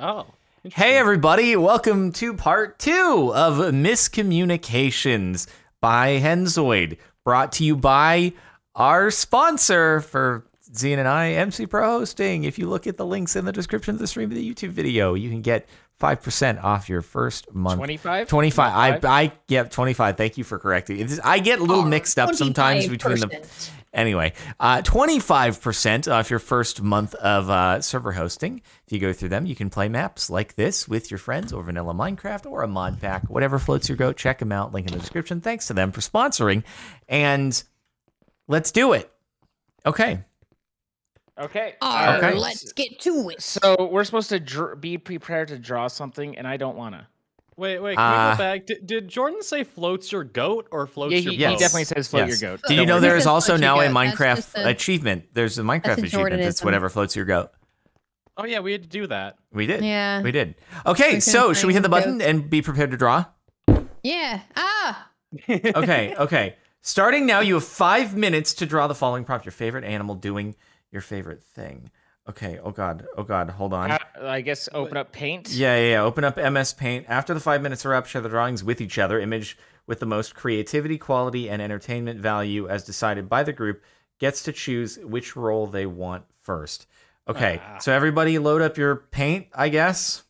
Oh. Hey, everybody. Welcome to part two of Miscommunications by Henzoid, brought to you by our sponsor for Zian and I, MC Pro Hosting. If you look at the links in the description of the stream of the YouTube video, you can get 5% off your first month. 25? 25. I, Five? I, yep, 25. Thank you for correcting. It's, I get a little mixed up sometimes between the. 25%. Anyway, uh, 25% off your first month of uh, server hosting. If you go through them, you can play maps like this with your friends or vanilla Minecraft or a mod pack, whatever floats your goat. Check them out. Link in the description. Thanks to them for sponsoring. And let's do it. Okay. Okay. Arr, Okay. let's get to it. So we're supposed to dr- be prepared to draw something, and I don't want to. Wait, wait, can we Uh, go back? Did, did Jordan say floats your goat or floats Yeah, your he, Yes. he definitely says float Yes. your goat. Did you know worry. there This is is also now a Minecraft a- achievement? There's a Minecraft That's a achievement. It's Jordanism. whatever floats your goat. Oh yeah, we had to do that. We did. Yeah. We did. Okay, We so should we hit the find button and be prepared to draw? Yeah. Ah. okay, okay. Starting now, you have five minutes to draw the following prompt: your favorite animal doing your favorite thing. Okay. Oh God. Oh God. Hold on. Uh, I guess open up paint. Yeah, yeah, yeah. Open up MS Paint. After the five minutes are up, share the drawings with each other. Image with the most creativity, quality, and entertainment value, as decided by the group, gets to choose which role they want first. Okay, Ah. so everybody load up your paint, I guess,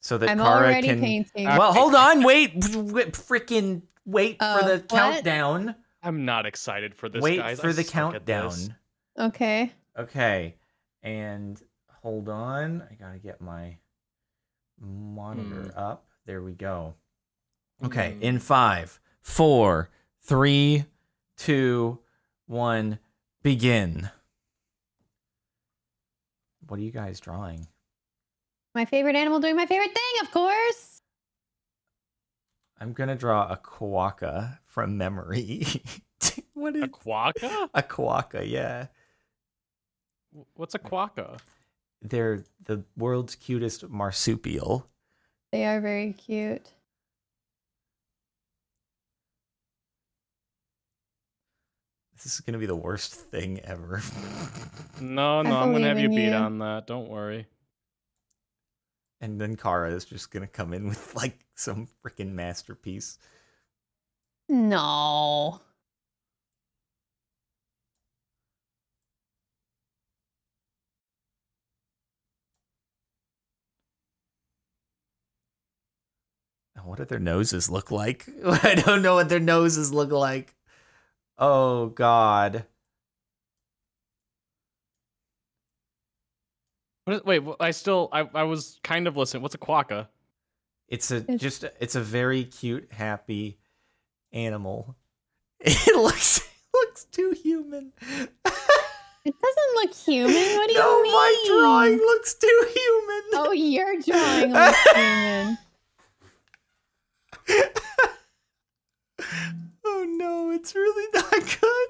so that I'm Kara already can. painting. Uh, Well, hold on. Wait. w- Freaking wait for Uh, the what? countdown. I'm not excited for this, wait guys. for I the suck at this. countdown. okay. Okay, and hold on. I gotta get my monitor up. There we go. Okay, Hmm. in five, four, three, two, one, begin. What are you guys drawing? My favorite animal doing my favorite thing, of course. I'm gonna draw a quokka from memory. what is A quokka? a quokka? Yeah, What's a quokka? they're the world's cutest marsupial. They are very cute. This is gonna be the worst thing ever. No, no, I'm gonna have you beat you. on that. Don't worry. and then Kara is just gonna come in with like some freaking masterpiece. No. What do their noses look like? I don't know what their noses look like. Oh God. What is, wait, I still, I, I was kind of listening. What's a quokka? It's a just it's a very cute, happy animal. It looks it looks too human. It doesn't look human. What do no, you mean? No, my drawing looks too human. Oh, your drawing looks human. oh no, it's really not good.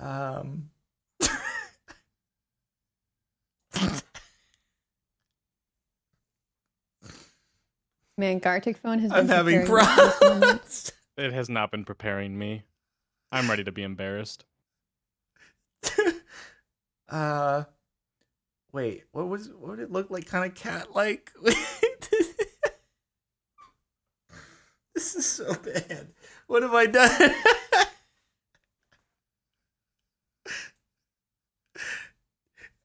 um Man, Gartic phone has. I'm having preparing me for this moment. problems. It has not been preparing me. I'm ready to be embarrassed. uh wait, what was what did it look like kind of cat like? this is so bad. What have I done?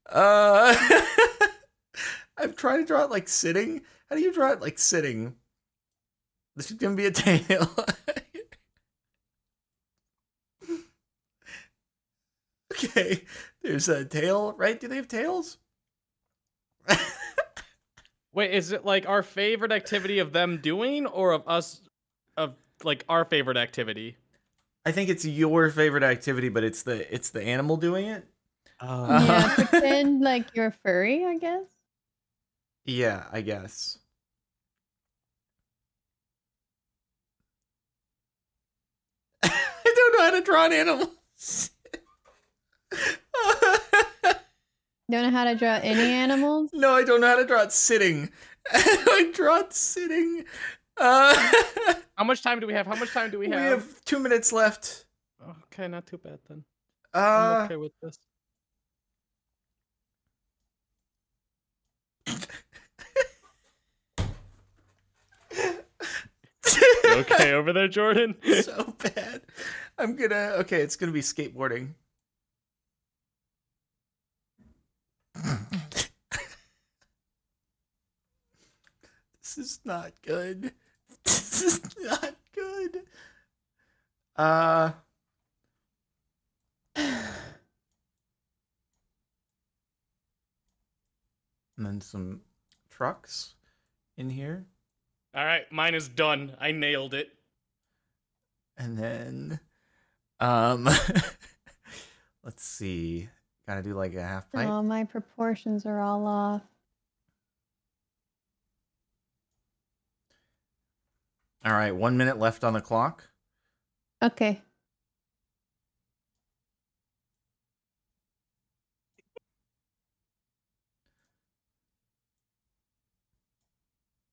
uh I'm trying to draw it like sitting. How do you draw it like sitting? This is gonna be a tail. Okay, there's a tail, right? Do they have tails? Wait, is it like our favorite activity of them doing or of us, of like our favorite activity? I think it's your favorite activity, but it's the it's the animal doing it. Oh. Uh, yeah, pretend like you're furry, I guess. Yeah, I guess. I don't know how to draw an animal. Don't know how to draw any animals. no, I don't know how to draw it sitting. I draw it sitting. Uh, How much time do we have? How much time do we have? we have? have two minutes left. Okay, not too bad then. Uh, I'm okay with this. Okay over there, Jordan? so bad. I'm gonna. Okay, it's gonna be skateboarding. this is not good. This is not good. Uh. And then some trucks in here. All right, mine is done. I nailed it. And then, um, let's see. Gotta do like a half pipe. Oh, my proportions are all off. All right, one minute left on the clock. Okay.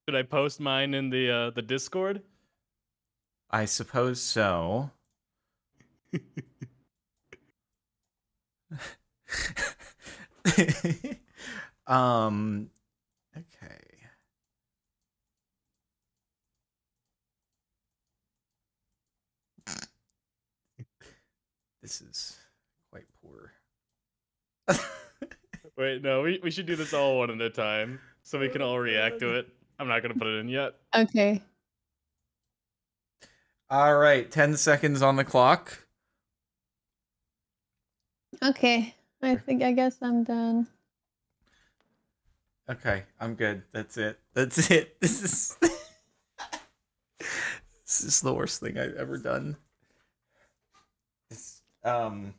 Should I post mine in the uh, the Discord? I suppose so. um, okay. This is quite poor. Wait, no, we, we should do this all one at a time so we can all react to it. I'm not gonna put it in yet. Okay. All right, 10 seconds on the clock. Okay. I think I guess I'm done. Okay, I'm good. That's it. That's it. This is This is the worst thing I've ever done. It's, um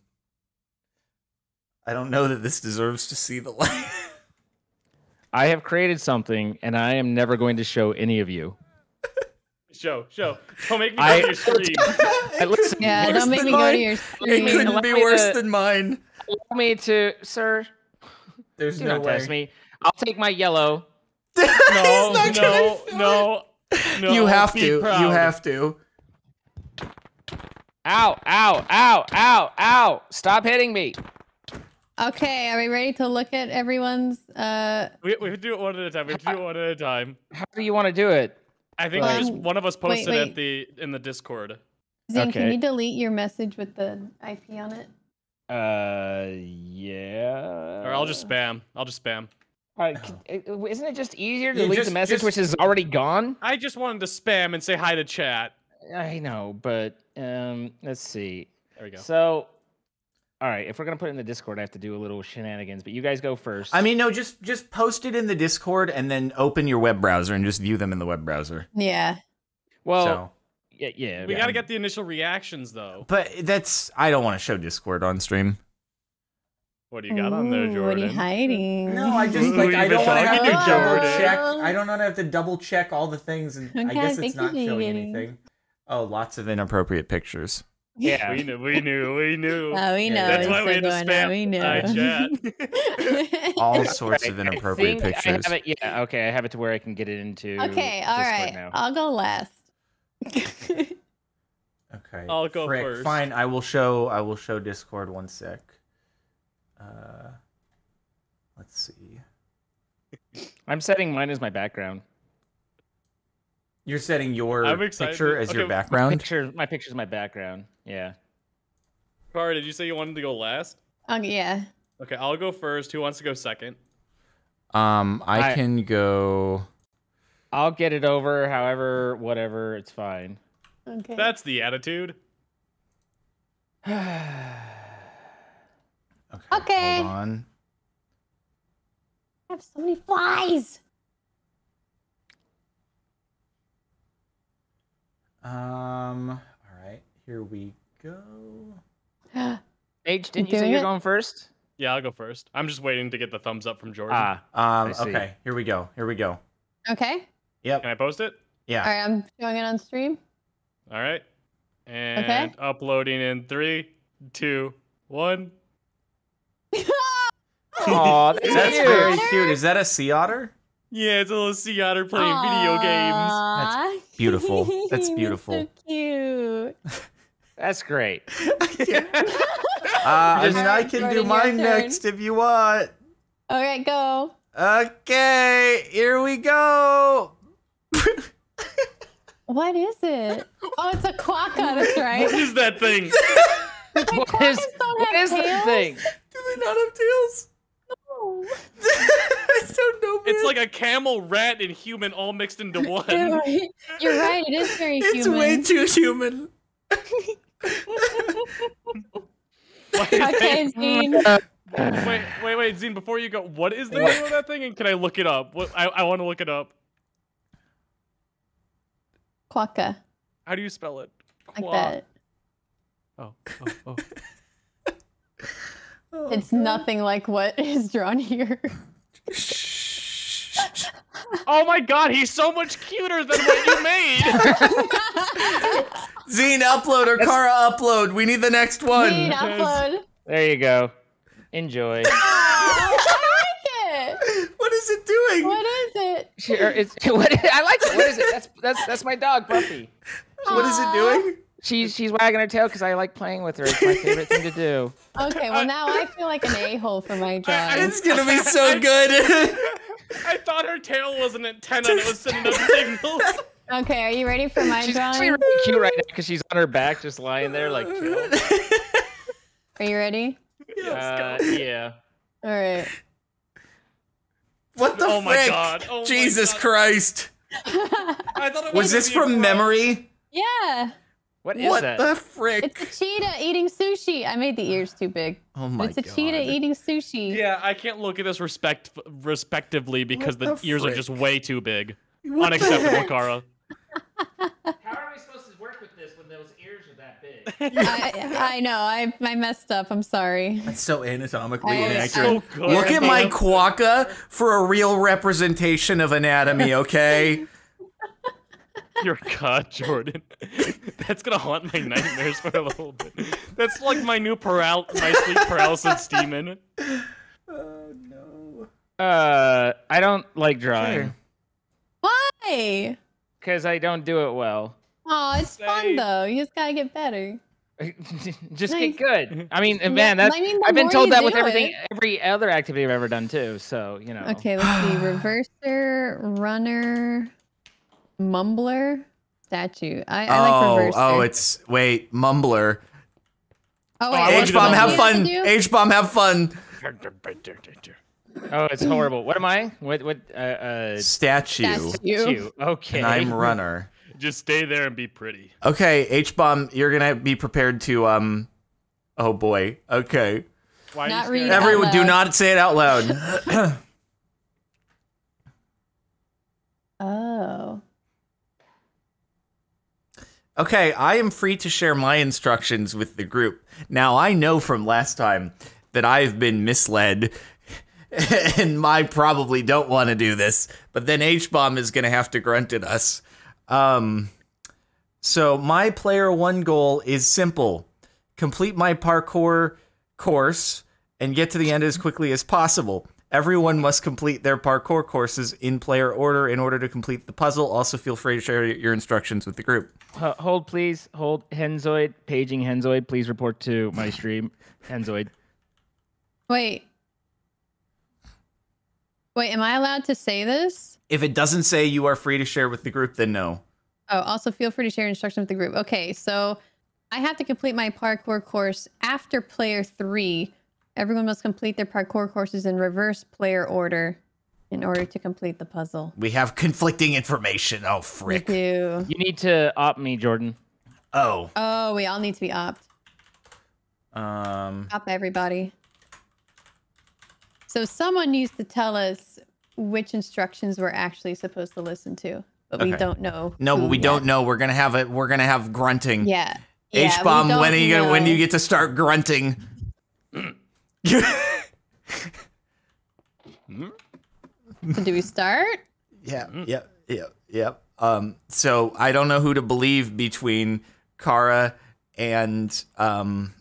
I don't know that this deserves to see the light. I have created something, and I am never going to show any of you. Show, show. Don't make me I- go to your screen. Hey, listen, Yeah, don't make than me go to your It screen. couldn't be worse to- than mine. Allow me to, sir. There's Do no not way. test me. I'll take my yellow. He's No, gonna no, no, no. You have be to. You have to. Ow, ow, ow, ow, ow. Stop hitting me. Okay, are we ready to look at everyone's uh We, we do it one at a time. We do it one at a time. How do you want to do it? I think we just Um, one of us wait, posted wait. at the in the Discord. Zane, Okay. can you delete your message with the IP on it? Uh, yeah. Or I'll just spam. I'll just spam. Uh, c- it- isn't it just easier to Yeah, delete just- the message just- which is already gone? I just wanted to spam and say hi to chat. I know, but um, let's see. There we go. So, all right, if we're gonna put it in the Discord, I have to do a little shenanigans. But you guys go first. I mean, no, just just post it in the Discord and then open your web browser and just view them in the web browser. Yeah. well, so, yeah, yeah. we yeah. got to get the initial reactions though. but that's I don't want to show Discord on stream. What do you got on there, Jordan? What are you hiding? No, I just like I don't want to have to to, double Jordan? check. I don't want to have to double check all the things, and I guess it's not pictures showing getting? anything. Oh, lots of inappropriate pictures. Yeah. We knew. We knew. We knew. Oh, we Yeah, know. That's it's why we had to going on. spam We know. hi chat. All sorts of Right, I inappropriate I pictures. have it- yeah, okay, I have it to where I can get it into. okay, all Discord right. Now. I'll go last. Okay. I'll go frick, first. Fine, I will show. I will show Discord one sec. Uh, let's see. I'm setting mine as my background. You're setting your picture as your Okay, My background. picture, my picture's my background. Yeah. Kara, did you say you wanted to go last? Oh yeah. Okay, I'll go first. Who wants to go second? Um, I, I- can go. I'll get it over. However, whatever, it's fine. Okay. That's the attitude. Okay. Okay. Hold on. I have so many flies. Um. All right. Here we go. H, didn't you say you're it? going first? Yeah, I'll go first. I'm just waiting to get the thumbs up from Jordan. Ah, Um. Okay. Here we go. Here we go. okay. Yep. Can I post it? Yeah. All right. I'm showing it on stream. All right. And uploading in three, two, one. Aw, that's That's cute. very cute. Is that a sea otter? Yeah, it's a little sea otter playing video games. Aw. beautiful. That's beautiful. so cute. That's great. Uh, I mean, I can Jordan, do mine next if you want. All right, go. Okay, here we go. What is it? Oh, it's a quokka. That's right. What is that thing? What is, Quokkas don't what have is the tails. thing? Do they not have tails? No. I don't know. It's like a camel, rat, and human all mixed into one. You're right. You're right. It is very it's human. way too human. Okay, Zine. Uh, wait, wait, wait, Zine. Before you go, what is the name of that thing? And can I look it up? What I, I want to look it up. Quokka. How do you spell it? Like that. Oh, oh, oh. Oh, It's God. nothing like what is drawn here. oh my God, he's so much cuter than what you made. Zine, upload or Kara, upload. We need the next one. Zine, upload. There you go. Enjoy. I like it. What is it doing? What is it? Sure, it's, what, I like it. What is it? That's that's that's my dog, Buffy. What is it doing? She's she's wagging her tail because I like playing with her. It's my favorite thing to do. Okay, well now I feel like an a-hole for my drawing. It's gonna be so good. I thought her tail was an antenna and it was sending up signals. Okay, are you ready for my She's actually drawing? really cute right now because she's on her back, just lying there like. chill. Are you ready? Uh, yeah. All right. What the oh my frick? God. Oh my Jesus God. Christ. I thought it Was was this gonna be a from crow. memory? yeah, What is What that? the frick? it's a cheetah eating sushi. I made the ears too big. oh my But it's a god. cheetah eating sushi. Yeah, I can't look at this respect respectively because What the, the ears are just way too big. What Unacceptable. Kara. How are we supposed to work with this when those ears are that big? I, I know. I, I messed up. I'm sorry. That's so anatomically I- inaccurate. So. Look at my Yeah. quokka for a real representation of anatomy, okay? Your God, Jordan. That's gonna haunt my nightmares for a little bit. That's like my new paral- my sleep paralysis demon. oh no. Uh, I don't like drawing Sure. Why? because I don't do it well. Oh, it's Say- fun though. You just gotta get better. just Nice. get good. I mean, man, that's, I mean, I've been told that with everything, it- every other activity I've ever done too. So you know. Okay, let's see. Reverser, runner, mumbler, statue. I, I like oh, reverser. oh, it's wait, mumbler. Oh, I wait, H bomb, have fun. Do? H bomb, have fun. Oh, it's horrible. What am I? What? What? Uh, uh Statue. Statue. you. Okay. And I'm runner. Just stay there and be pretty. Okay, H bomb, you're gonna be prepared to um. Oh boy. Okay. Why Not read scared? out Everyone, do not say it out loud. Oh. Okay, I am free to share my instructions with the group. Now, I know from last time that I've been misled and I probably don't want to do this, but then H bomb is going to have to grunt at us. Um, so, my player one goal is simple complete my parkour course and get to the end as quickly as possible. Everyone must complete their parkour courses in player order in order to complete the puzzle. Also, feel free to share your instructions with the group. H- hold, please. Hold. Henzoid. Paging Henzoid. Please report to my stream. Henzoid. Wait. Wait, am I allowed to say this? If it doesn't say you are free to share with the group, then no. Oh, also feel free to share instructions with the group. Okay, so I have to complete my parkour course after player three. Everyone must complete their parkour courses in reverse player order in order to complete the puzzle. We have conflicting information. Oh, We frick. do. You need to opt me, Jordan. Oh. Oh, we all need to be opped. Um. Opt everybody. So someone needs to tell us which instructions we're actually supposed to listen to, but we don't know. No, but we yet. don't know. We're gonna have it. We're gonna have grunting. Yeah. Yeah, H bomb. When are you gonna? When do you get to start grunting? So do we start? Yeah, yep, yep, yep. Um, so I don't know who to believe between Kara and um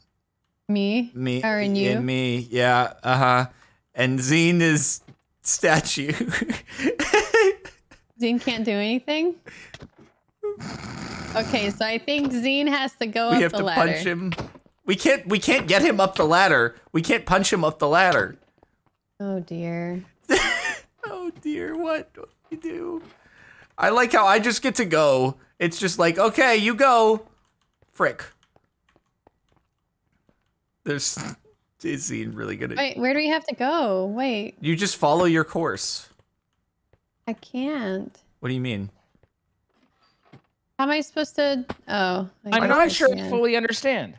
Me? me Kara and you? and me. Yeah, uh huh. And Zine is statue. Zine can't do anything. Okay, so I think Zine has to go we up have the to ladder. punch him. We can't. We can't get him up the ladder. We can't punch him up the ladder. Oh dear. Oh dear, what do we do? I like how I just get to go. It's just like, okay, you go. Frick. There's is he really gonna Wait, where do we have to go? Wait, You just follow your course. I can't. What do you mean? How am I supposed to? Oh, I I'm not I sure I fully understand.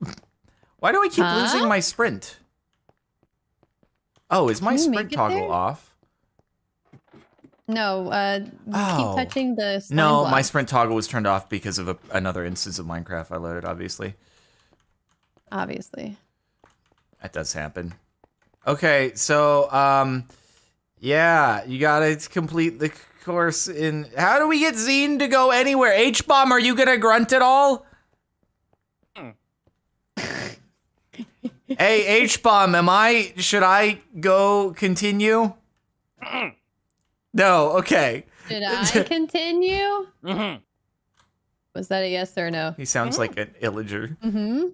Why do I keep Huh? losing my sprint? Oh, is my Can you sprint toggle there? off? No, uh, Oh. keep touching the. slime No, my sprint toggle was turned off because of a, another instance of Minecraft I loaded, obviously. Obviously. That does happen. Okay, so um yeah, you gotta complete the course in how do we get Zine to go anywhere? H bomb, are you gonna grunt at all? hey, H bomb, am I should I go continue? no, okay. Should I continue? Mhm. Was that a yes or no? He sounds like an illager. Mm-hmm.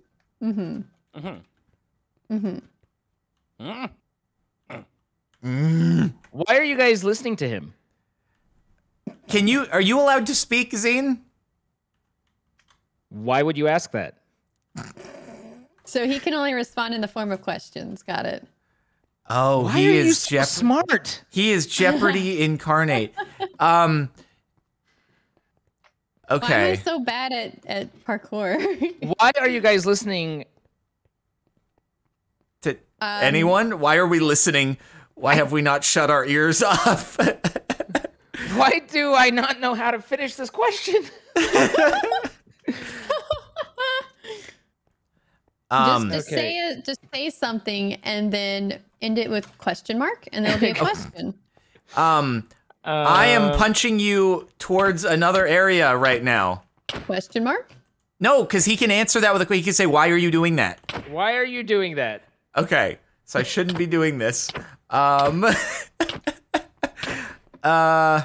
Mm-hmm. Mhm. Mm-hmm. Mhm. Mm. Why are you guys listening to him? Can you are you allowed to speak, Zine? Why would you ask that? So he can only respond in the form of questions. Got it. Oh, Why he are you is so Jeop- smart? He is Jeopardy incarnate. Um. Why am I Okay. so bad at, at parkour? Why are you guys listening? To Um, anyone, why are we listening? Why have we not shut our ears off? Why do I not know how to finish this question? um. just, just Okay. say it. Just say something and then end it with question mark, and there'll be a question. Um. I am Uh, punching you towards another area right now. question mark. No, because he can answer that with a. He can say, "Why are you doing that?" Why are you doing that? Okay, so I shouldn't be doing this. Um. uh.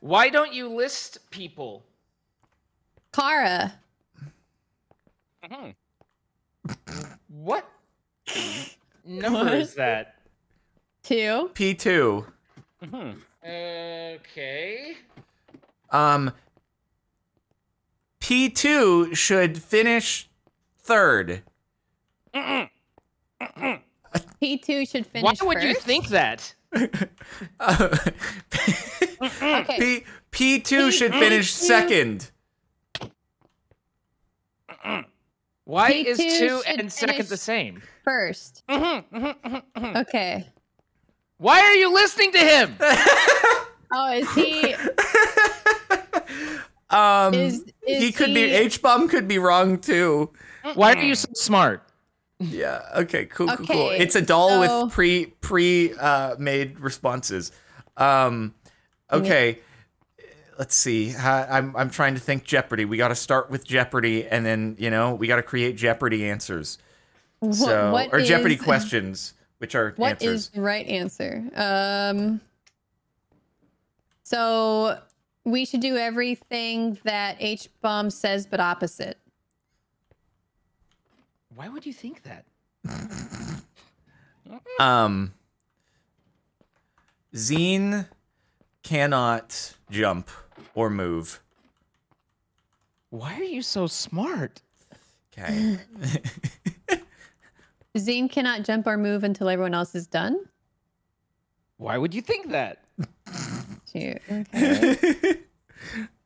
Why don't you list people? Kara. Mhm. What number is that? Two. P two. Mhm. Okay. Um, P2 should finish third. Mhm. P two should finish. Why would you think that? Uh, Okay. P, P2 should finish second. Why P2 is two and second the same? First. Mhm. Mhm. Mhm. Mhm. Okay. Why are you listening to him? Oh, is he? Um, Is, is he could be, H bomb could be wrong too. Why are you so smart? Yeah, okay, cool, cool, cool. It's a doll so- with pre, pre, uh, made responses. Um, okay. Let's see. I'm I'm trying to think Jeopardy. We got to start with Jeopardy, and then you know we got to create Jeopardy answers. What- So what or Jeopardy questions, which are What is answers. the right answer? Um. So we should do everything that H bomb says, but opposite. Why would you think that? Um, Zine cannot jump or move. Why are you so smart? Okay. Zine cannot jump or move until everyone else is done. Why would you think that? Shoot. Okay.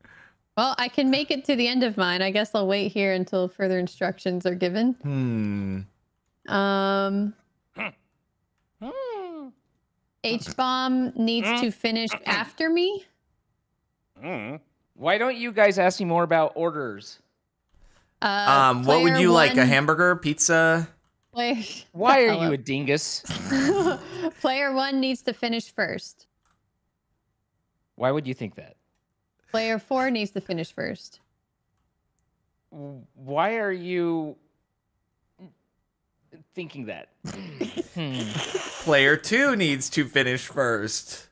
well, I can make it to the end of mine. I guess I'll wait here until further instructions are given. hmm. Um, Hmm. H bomb needs to finish after me. Mhm. Why don't you guys ask me more about orders? Uh, Um, what would player you like? A hamburger, pizza? Player, Why are you a dingus? player one needs to finish first. Why would you think that? Player four needs to finish first. Why are you thinking that. Hmm. Player two needs to finish first.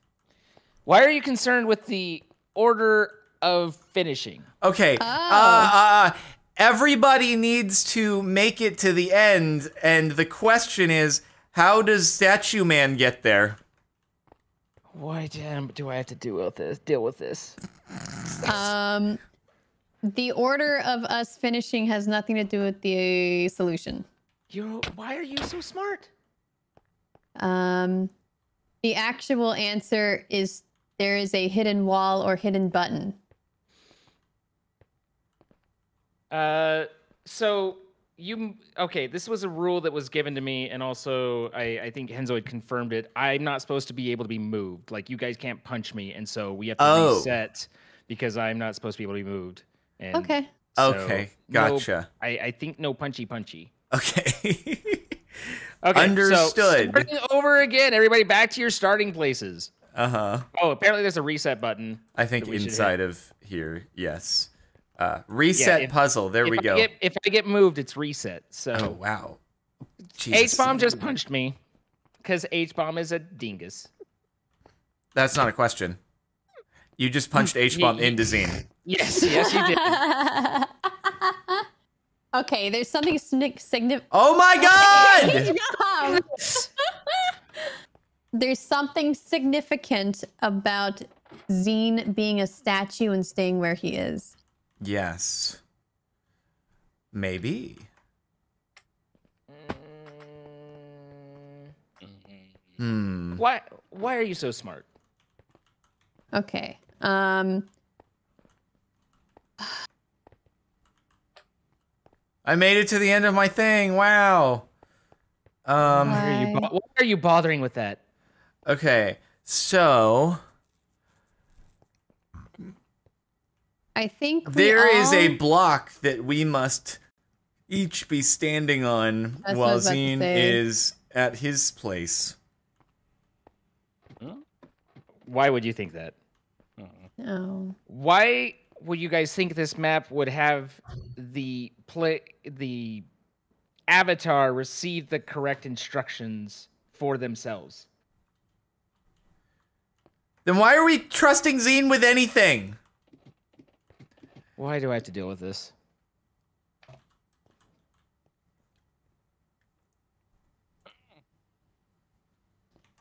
Why are you concerned with the order of finishing? Okay. Oh. Uh, uh, everybody needs to make it to the end, and the question is, how does Statue Man get there? Why damn do I have to deal with this? Deal with this? Um, the order of us finishing has nothing to do with the solution. You. Why are you so smart? Um, the actual answer is there is a hidden wall or hidden button. Uh, so you okay? This was a rule that was given to me, and also I, I think Henzoid confirmed it. I'm not supposed to be able to be moved. Like you guys can't punch me, and so we have to Oh. reset because I'm not supposed to be able to be moved. And Okay. so Okay, no- gotcha. I, I think no punchy punchy. Okay. Okay, Understood. So starting over again, everybody back to your starting places. uh huh. Oh, apparently there's a reset button. I think that we should inside of here, yes. Uh, reset if- puzzle. There if we I go. get, if I get moved, it's reset. So Oh wow. H bomb just punched me because H bomb is a dingus. That's not a question. You just punched H bomb into Zine. Yes, yes, you did. okay, there's something significant. Oh my god! there's something significant about Zine being a statue and staying where he is. Yes. Maybe. Hmm. Why? Why are you so smart? Okay. Um. I made it to the end of my thing. Wow. Um. Why are you? Bo- why are you bothering with that? Okay. So I think we there is a block that we must each be standing on That's while was about to Zine is at his place. Why would you think that? Oh. Why would you guys think this map would have the play the avatar receive the correct instructions for themselves? Then why are we trusting Zine with anything? Why do I have to deal with this?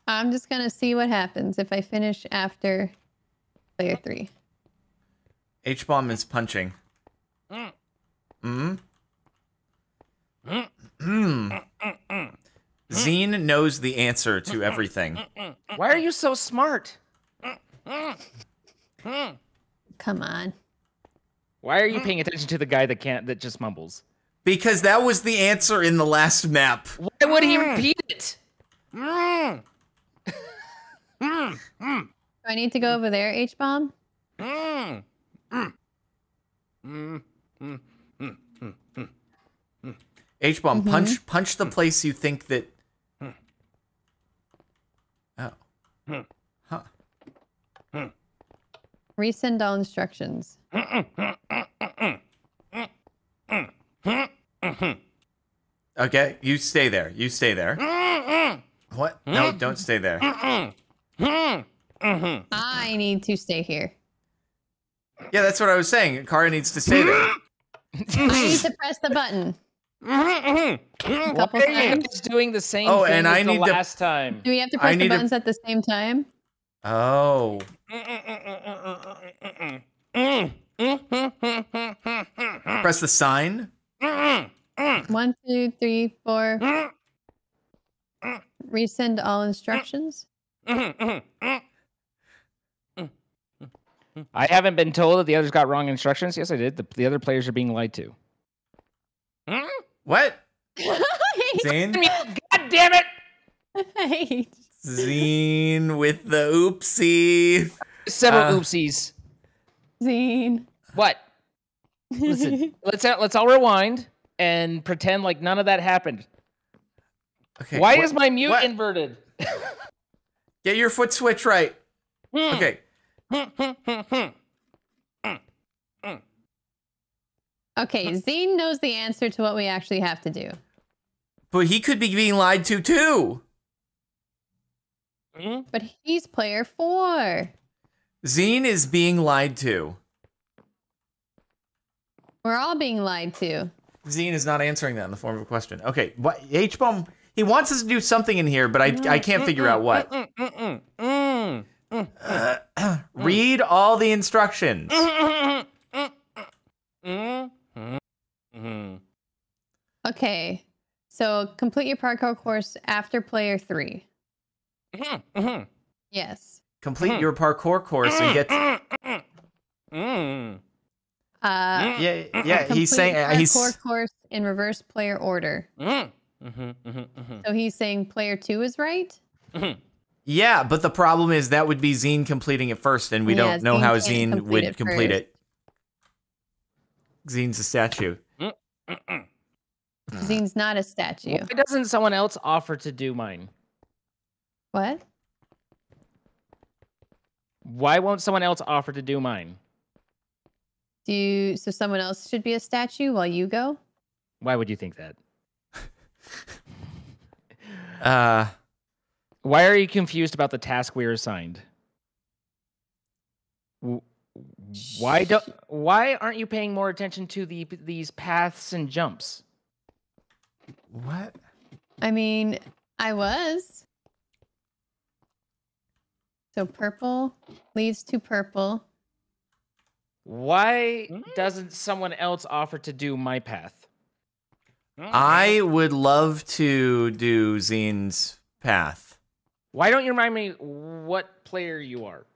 I'm just gonna see what happens if I finish after player three. H bomb is punching. Mm. Mm. Hmm. Zine knows the answer to everything. Why are you so smart? Come on. Why are you paying attention to the guy that can't that just mumbles? Because that was the answer in the last map. Why would he repeat it? Mm. Mm. Mm. Do I need to go over there, H bomb? Mm. Mm. Mm. Mm. Mm. Mm. Mm. H bomb, Mhm. punch punch the place you think that. Oh. Hmm. Huh. Resend all instructions. Okay, you stay there. You stay there. What? No, don't stay there. I need to stay here. Yeah, that's what I was saying. Kara needs to stay there. I need to press the button. A couple Why are you times. guys doing the same Oh, thing and as I the need to- last time? Do we have to press the need to- buttons at the same time? Oh. Mm. Press the sign. Mm-hmm. One, two, three, four. Mm-hmm. Resend all instructions. Mm-hmm. I haven't been told that the others got wrong instructions. Yes, I did. The, the other players are being lied to. What? Zine? God damn it! Hey, Zine with the oopsie. Several Uh, oopsies. Zine. What? Listen, let's let's all rewind and pretend like none of that happened. Okay. Why what- is my mute what? inverted? Get your foot switch right. Okay. Okay, Zine knows the answer to what we actually have to do. But he could be being lied to too. Hmm? But he's player four. Zine is being lied to. We're all being lied to. Zine is not answering that in the form of a question. Okay, what H bomb? He wants us to do something in here, but I I can't figure out what. Mm, mm, mm, mm, Read all the instructions. mm, mm, mm, mm, mm. Okay. So complete your parkour course after player three. Yes. Complete your parkour course and get. Mm. Uh, Yeah, yeah. He's saying uh, parkour he's. course in reverse player order. Mm. Mhm, mhm, mhm, So he's saying player two is right. mhm. Yeah, but the problem is that would be Zine completing it first, and we Yeah, don't know Zine how Zine complete would it complete first. it. Zine's a statue. Zine's not a statue. Why doesn't someone else offer to do mine? What? Why won't someone else offer to do mine? Do you, so someone else should be a statue while you go? Why would you think that? Uh, Why are you confused about the task we are assigned? Why don't? Why aren't you paying more attention to the these paths and jumps? what? I mean, I was. So purple leads to purple. Why Hmm? doesn't someone else offer to do my path? I would love to do Zine's path. Why don't you remind me what player you are?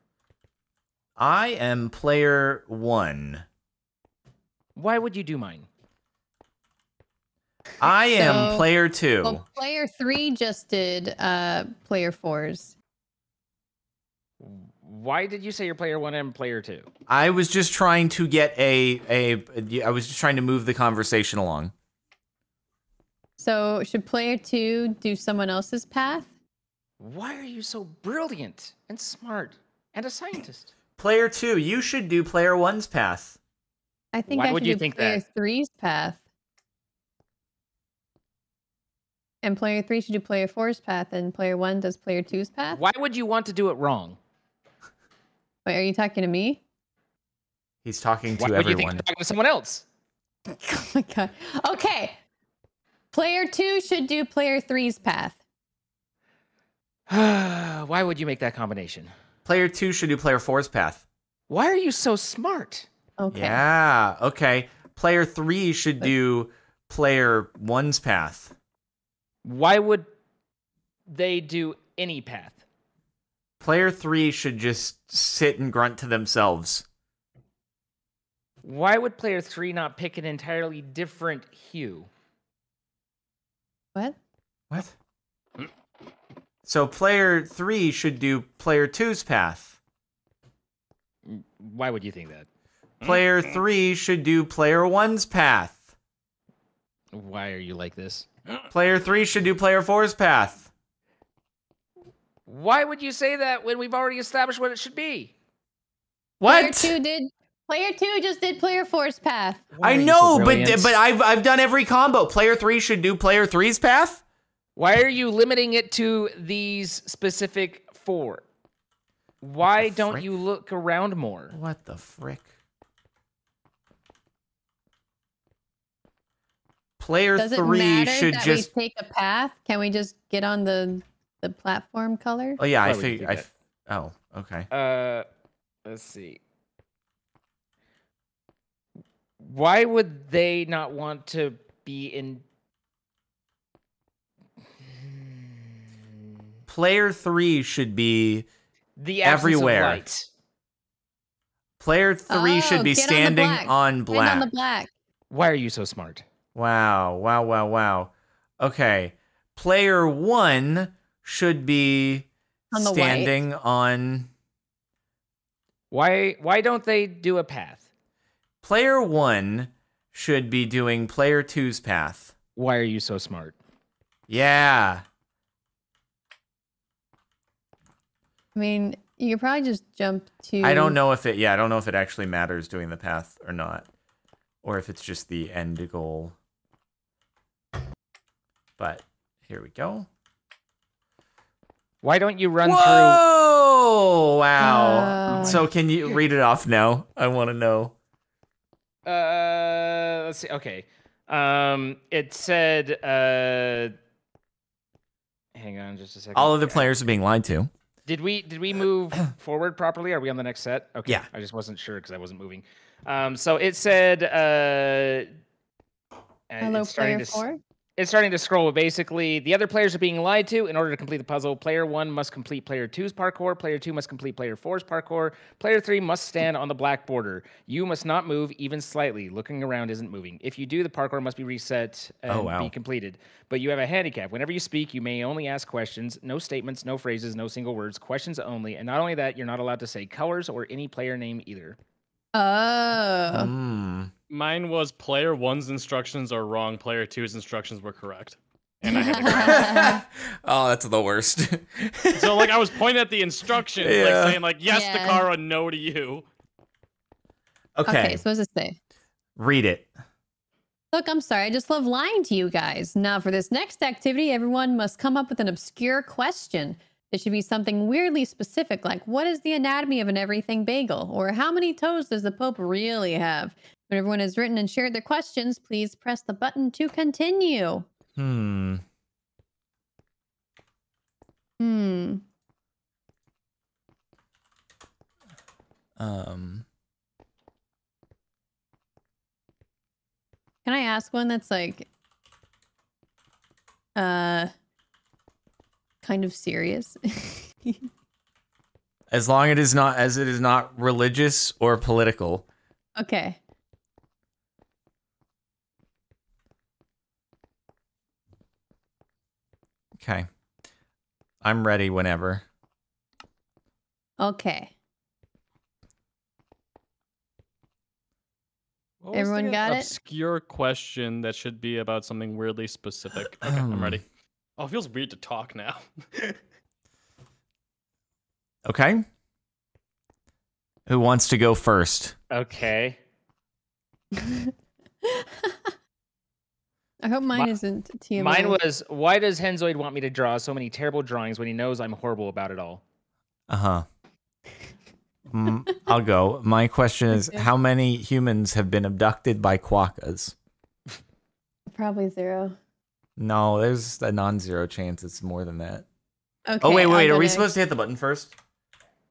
I am player one. Why would you do mine? I am So- player two. Well, player three just did uh player fours. Why did you say you're player one and player two? I was just trying to get a a. I was just trying to move the conversation along. So should player two do someone else's path? Why are you so brilliant and smart and a scientist? Player two, you should do player one's path. I think Why I would should you do think player that? three's path. And player three should do player four's path, and player one does player two's path. Why would you want to do it wrong? Wait, are you talking to me? He's talking Why to would you think everyone. you're talking to someone else? Oh my god. Okay. Player two should do player three's path. Why would you make that combination? Player two should do player four's path. Why are you so smart? Okay. Yeah. Okay. Player three should do player one's path. Why would they do any path? Player three should just sit and grunt to themselves. Why would player three not pick an entirely different hue? What? What? So player three should do player two's path. Why would you think that? Player three should do player one's path. Why are you like this? Player three should do player four's path. Why would you say that when we've already established what it should be? What? Player What? two did. Player two just did player four's path. Why I are you so know, but but I've I've done every combo. Player three should do player three's path. Why are you limiting it to these specific four? Why don't frick? you look around more? What the frick? Player Does it three matter should that just. we take a path? Can we just get on the the platform color? Oh yeah, Why I would you think. think I. Oh, okay. Uh, let's see. Why would they not want to be in? Player three should be. The Everywhere. Of light. Player three Oh, should be get on standing black. on black. on the black. Why are you so smart? Wow, wow, wow, wow. Okay. Player one should be On the white. standing on. Why? Why don't they do a path? Player one should be doing player two's path. Why are you so smart? Yeah. I mean, you could probably just jump to. I don't know if it, yeah, I don't know if it actually matters doing the path or not. Or if it's just the end goal. but here we go. Why don't you run through? Whoa! Wow. Uh, so can you read it off now? I want to know. Uh, let's see. Okay. Um, it said. Uh, hang on, just a second. All of the players are being lied to. Did we did we move forward properly? Are we on the next set? Okay. Yeah. I just wasn't sure because I wasn't moving. Um, so it said. Uh, Hello, it's starting player to four. It's starting to scroll. but Basically, the other players are being lied to. In order to complete the puzzle, player one must complete player two's parkour. Player two must complete player four's parkour. Player three must stand on the black border. You must not move even slightly. Looking around isn't moving. If you do, the parkour must be reset and Oh, wow. be completed. But you have a handicap. Whenever you speak, you may only ask questions. No statements, no phrases, no single words. Questions only. And not only that, you're not allowed to say colors or any player name either. Oh. Hmm. Mine was player one's instructions are wrong. Player two's instructions were correct. And I had to oh, that's the worst. so like I was pointing at the instructions, Yeah. like saying like yes Yeah. to Kara, no to you. okay, okay, so what does it say? read it. Look, I'm sorry. I just love lying to you guys. Now, for this next activity, everyone must come up with an obscure question. It should be something weirdly specific, like what is the anatomy of an everything bagel? Or how many toes does the Pope really have? When everyone has written and shared their questions, please press the button to continue. Hmm. Hmm. Um. Can I ask one that's like uh kind of serious? As long as it is not as it is not religious or political. okay. Okay. I'm ready whenever. Okay. What was Everyone the got it? Obscure question that should be about something weirdly specific. Okay, I'm Um. ready. Oh, it feels weird to talk now. Okay. Who wants to go first? Okay. I hope mine Mi- isn't TMI. Mine was why does Henzoid want me to draw so many terrible drawings when he knows I'm horrible about it all? Uh huh. mm, I'll go. My question is how many humans have been abducted by quokkas? probably zero. No, there's a non zero chance it's more than that. Okay. oh, wait, I'll wait. go Are we next. supposed to hit the button first?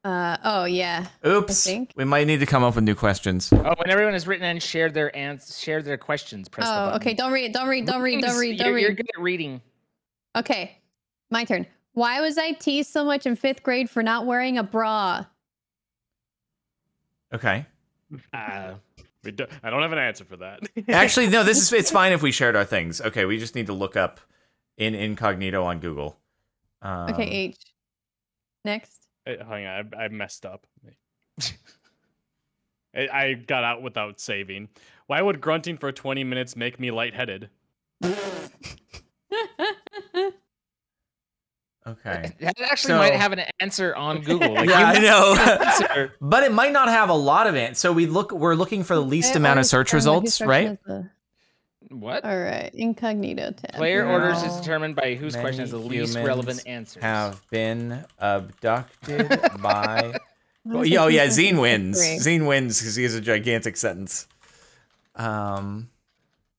Uh oh yeah. Oops. think. We might need to come up with new questions. Oh, when everyone has written and shared their ans- shared their questions, press the oh button. okay. Don't read. Don't read. Don't read. Don't read. Don't you're, You're read. good at reading. Okay. My turn. Why was I teased so much in fifth grade for not wearing a bra? Okay. Uh, we do- I don't have an answer for that. Actually, no, this is it's fine if we shared our things. Okay, we just need to look up in incognito on Google. Um, Okay. H. Next. Hang on, I, I messed up. I, I got out without saving. Why would grunting for 20 minutes make me lightheaded? Okay. that actually So- might have an answer on Google. Like, yeah, you I know. but it might not have a lot of it. So we look we're looking for the least Okay, amount of search results, right? instruction is What? All right. Incognito tab. Player orders is determined by whose question is the least relevant answer. Have been abducted by Why Oh, yeah, oh yeah, Zine wins. grade? Zine wins because he has a gigantic sentence. Um,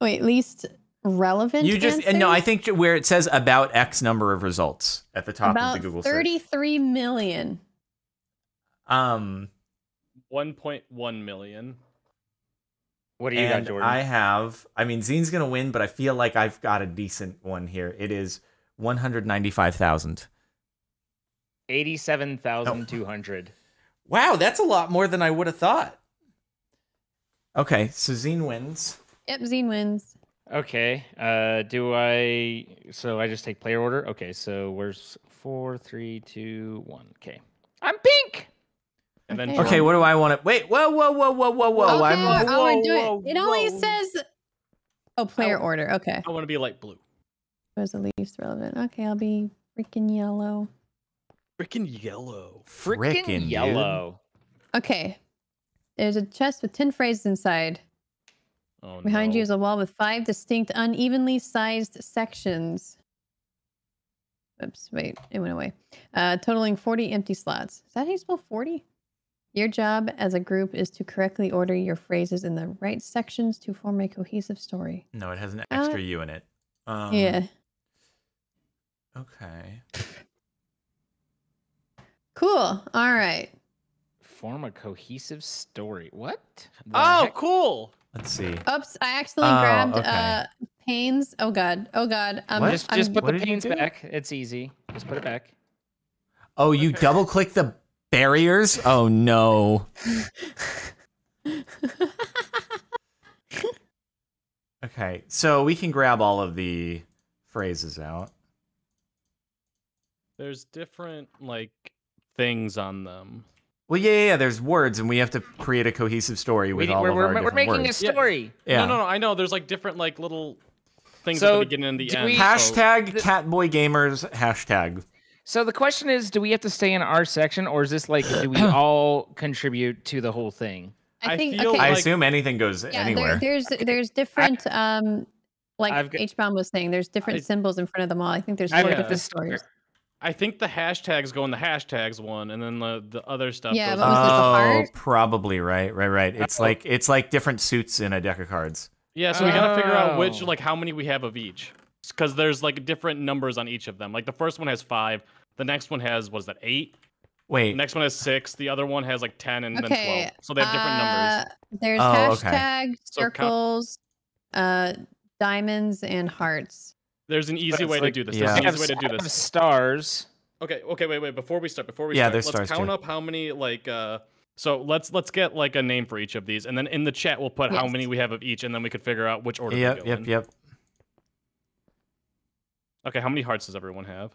Wait, least relevant. you just and no, I think where it says about X number of results at the top about of the Google search. thirty-three million. Um, 1.1 million. What do you and got, Jordan? I have. I mean, Zine's gonna win, but I feel like I've got a decent one here. It is one hundred ninety-five thousand. Eighty-seven thousand two hundred. Wow, that's a lot more than I would have thought. Okay, so Zine wins. Yep, Zine wins. Okay. Uh, do I? So I just take player order. Okay. So where's four, three, two, one. Okay. I'm pink. And then Okay. Okay, what do I want to wait? Whoa, whoa, whoa, whoa, whoa, whoa! okay, I'm I want to do whoa, it. It only whoa. says. Oh, player Oh. order. Okay. I want to be light blue. Was the least relevant. Okay, I'll be freaking yellow. Freaking yellow. Freaking yellow. Okay. There's a chest with 10 phrases inside. Oh, Behind no. you is a wall with five distinct, unevenly sized sections. Oops, wait, it went away. Uh, totaling 40 empty slots. Is that how you spell 40? Your job as a group is to correctly order your phrases in the right sections to form a cohesive story. No, it has an Uh, extra U in it. Um, yeah. Okay. Cool. All right. Form a cohesive story. What? the Oh, heck? cool. Let's see. Oops, I accidentally Oh, grabbed okay. uh panes. Oh god. Oh god. Um, What? Just, I'm- just put What the did you panes back. It's easy. Just put it back. Oh, you double click the barriers? Oh no. Okay, so we can grab all of the phrases out. There's different like things on them. Well, yeah, yeah, yeah. There's words, and we have to create a cohesive story with We, all we're, of we're, our we're different making words. a story. Yeah. No, no, no. I know. There's like different like little things at So, the beginning and the do end. we- Hashtag The- Catboy Gamers hashtag. So the question is, do we have to stay in our section, or is this like, do we all contribute to the whole thing? I I think feel okay. I like- assume anything goes yeah, anywhere. there, there's there's different um like got- H bomb was saying, there's different I- symbols in front of them all. I think there's four different this- stories. I think the hashtags go in the hashtags one, and then the the other stuff. Yeah, goes what in was this, a oh, heart? probably right, right, right. It's Oh. like it's like different suits in a deck of cards. Yeah, so we gotta figure out which, Oh. like, how many we have of each, because there's like different numbers on each of them. Like the first one has five, the next one has what is that eight, Wait. the Wait, next one has six, the other one has like ten, and then twelve. So they have different numbers. uh, There's Oh, okay. hashtag, So count- circles, uh, diamonds, and hearts. There's an easy way like- to do this. Yeah. There's an easy way to do I have this. stars. Okay, okay, wait, wait. Before we start, before we Yeah, start, there's let's stars count too. up how many like uh. So let's let's get like a name for each of these, and then in the chat we'll put how many we have of each, and then we could figure out which order. they yep, go yep, in. yep. Okay, how many hearts does everyone have?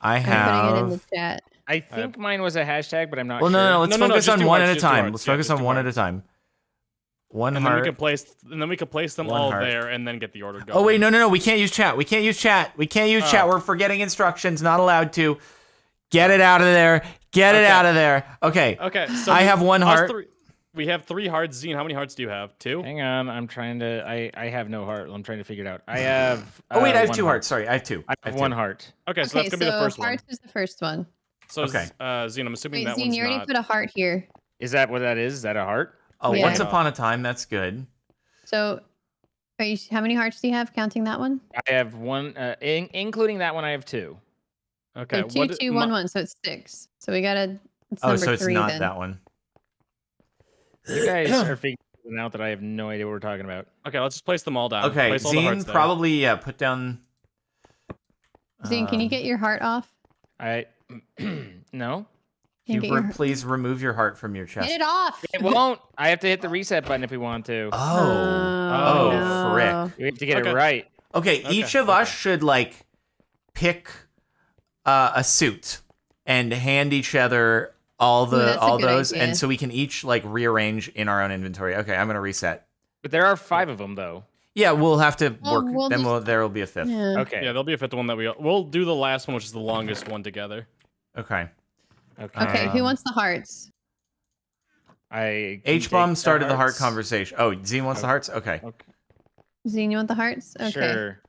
I have. I'm putting it in have. the chat. I think mine was a hashtag, but I'm not Well, sure. no, no, no. Let's No, no, no, focus on one hearts, at a time. Let's Yeah, focus on do one at a time. One and then we can place, and then we can place them One all heart. there, and then get the order going. Oh wait, no, no, no. We can't use chat. We can't use chat. We can't use chat. Oh. We're forgetting instructions. Not allowed to. Get it out of there. Get it out of there. Okay. Okay, so I have one heart. Three, we have three hearts. Zine, how many hearts do you have? Two. Hang on, I'm trying to. I I have no heart. I'm trying to figure it out. I have. Oh wait, uh, I have one two heart. hearts. Sorry, I have two. I have two. one heart. Okay, so okay, that's gonna be the first one. hearts is the first one. So, Okay. uh, Zine, I'm assuming Wait, that Zine, one's you already not. put a heart here. Is that what that is? Is that a heart? Oh, Yeah. once upon a time. That's good. So, are you? How many hearts do you have? Counting that one? I have one, uh, in, including that one. I have two. Okay, so two, what two, my- one, one. So it's six. So we gotta. It's Oh, number so it's three not then. that one. You guys are figuring out that I have no idea what we're talking about. Okay, let's just place them all down. Okay, place all the hearts Zine, there. probably yeah. Put down. Zine, can you um, get your heart off? I no. Can you you re- please remove your heart from your chest. get it off. It won't. I have to hit the reset button if we want to. Oh. Oh, no. frick. we have to get okay. it right. Okay, Okay, each of us should like pick uh, a suit and hand each other all the that's a all those, idea. and so we can each like rearrange in our own inventory. Okay, I'm gonna reset. But there are five of them though. Yeah, we'll have to Oh, work. we'll then just- we'll, there will be a fifth. Yeah. Okay. Yeah, there'll be a fifth one that we we'll do the last one, which is the longest one together. Okay. Okay. Okay, who Um, wants the hearts? I H bomb started the heart conversation. Oh, Z wants the hearts. Okay. Okay. Zine, you want the hearts? Okay. Sure.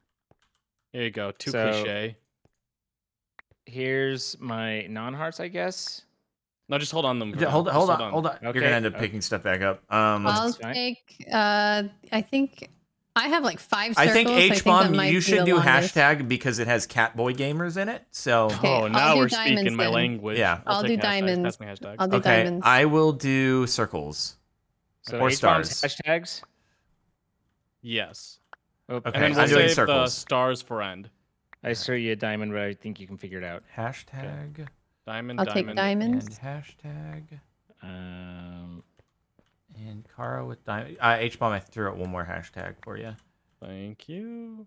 Here you go. Too So- cliche. Here's my non-hearts, I guess. No, just hold on them. Yeah, now. Hold, Just hold on, hold on. You're Okay, gonna end up okay. picking stuff back up. Um, I'll take. Uh, I think I have like five. Circles. I Circles, think H bomb. You should do longest. hashtag because it has Catboy Gamers in it. So Okay, oh, I'll now do we're diamonds speaking my language. Yeah. I'll, I'll do hashtags. diamonds. Pass me hashtags. I'll do okay, diamonds. I will do circles. So Or stars. hashtags. Yes. Okay, And then I'm we'll doing save the circles. stars for end. I show you a diamond, but I think you can figure it out. Hashtag Diamond, I'll diamond. take diamonds. and hashtag Um, and Kara with diamond. Uh, H bomb. I threw out one more hashtag for you. Thank you.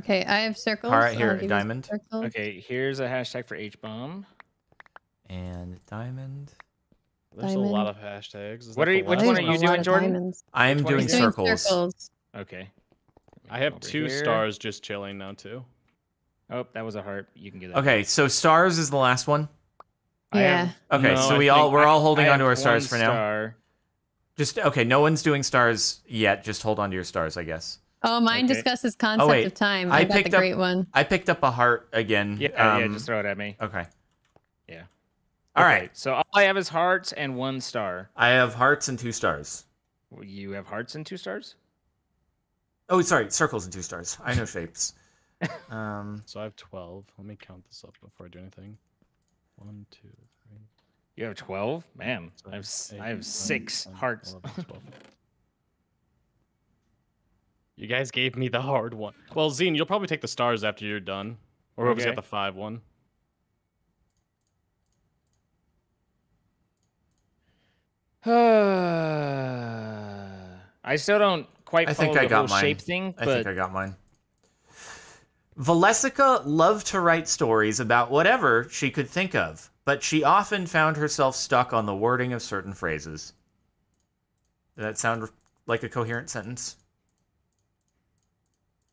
Okay, I have circles. All right, I'll here, diamond. okay, here's a hashtag for H bomb. And diamond. There's a lot of hashtags. Is What are you- which one are you doing, Jordan? diamonds. I'm doing is Doing circles. circles. Okay. I have Over two here. stars just chilling now too. Oh, that was a heart. You can get that. Okay, so stars is the last one. I Yeah. have- Okay, No, so I we all think we're I- all holding I onto have our stars one for now. star. Just okay. No one's doing stars yet. Just hold on to your stars, I guess. Oh, mine Okay. discusses concept wait. of time. I I, got picked the up- great one. I picked up a heart again. Yeah, yeah, um, just throw it at me. Okay. Yeah. All Okay, right. So all I have is hearts and one star. I have hearts and two stars. You have hearts and two stars. Oh, sorry, circles and two stars. I know shapes. Um, So I have 12. Let me count this up before I do anything. One, two, three. You have twelve. Man, I have s- seven, I have nine, six hearts. 11, 12. You guys gave me the hard one. Well, Zine, you'll probably take the stars after you're done. Or whoever's Okay. got the five one. I still don't quite I follow think I the got whole mine. shape thing, I but think I got mine. Valesica loved to write stories about whatever she could think of, but she often found herself stuck on the wording of certain phrases. Does that sound like a coherent sentence?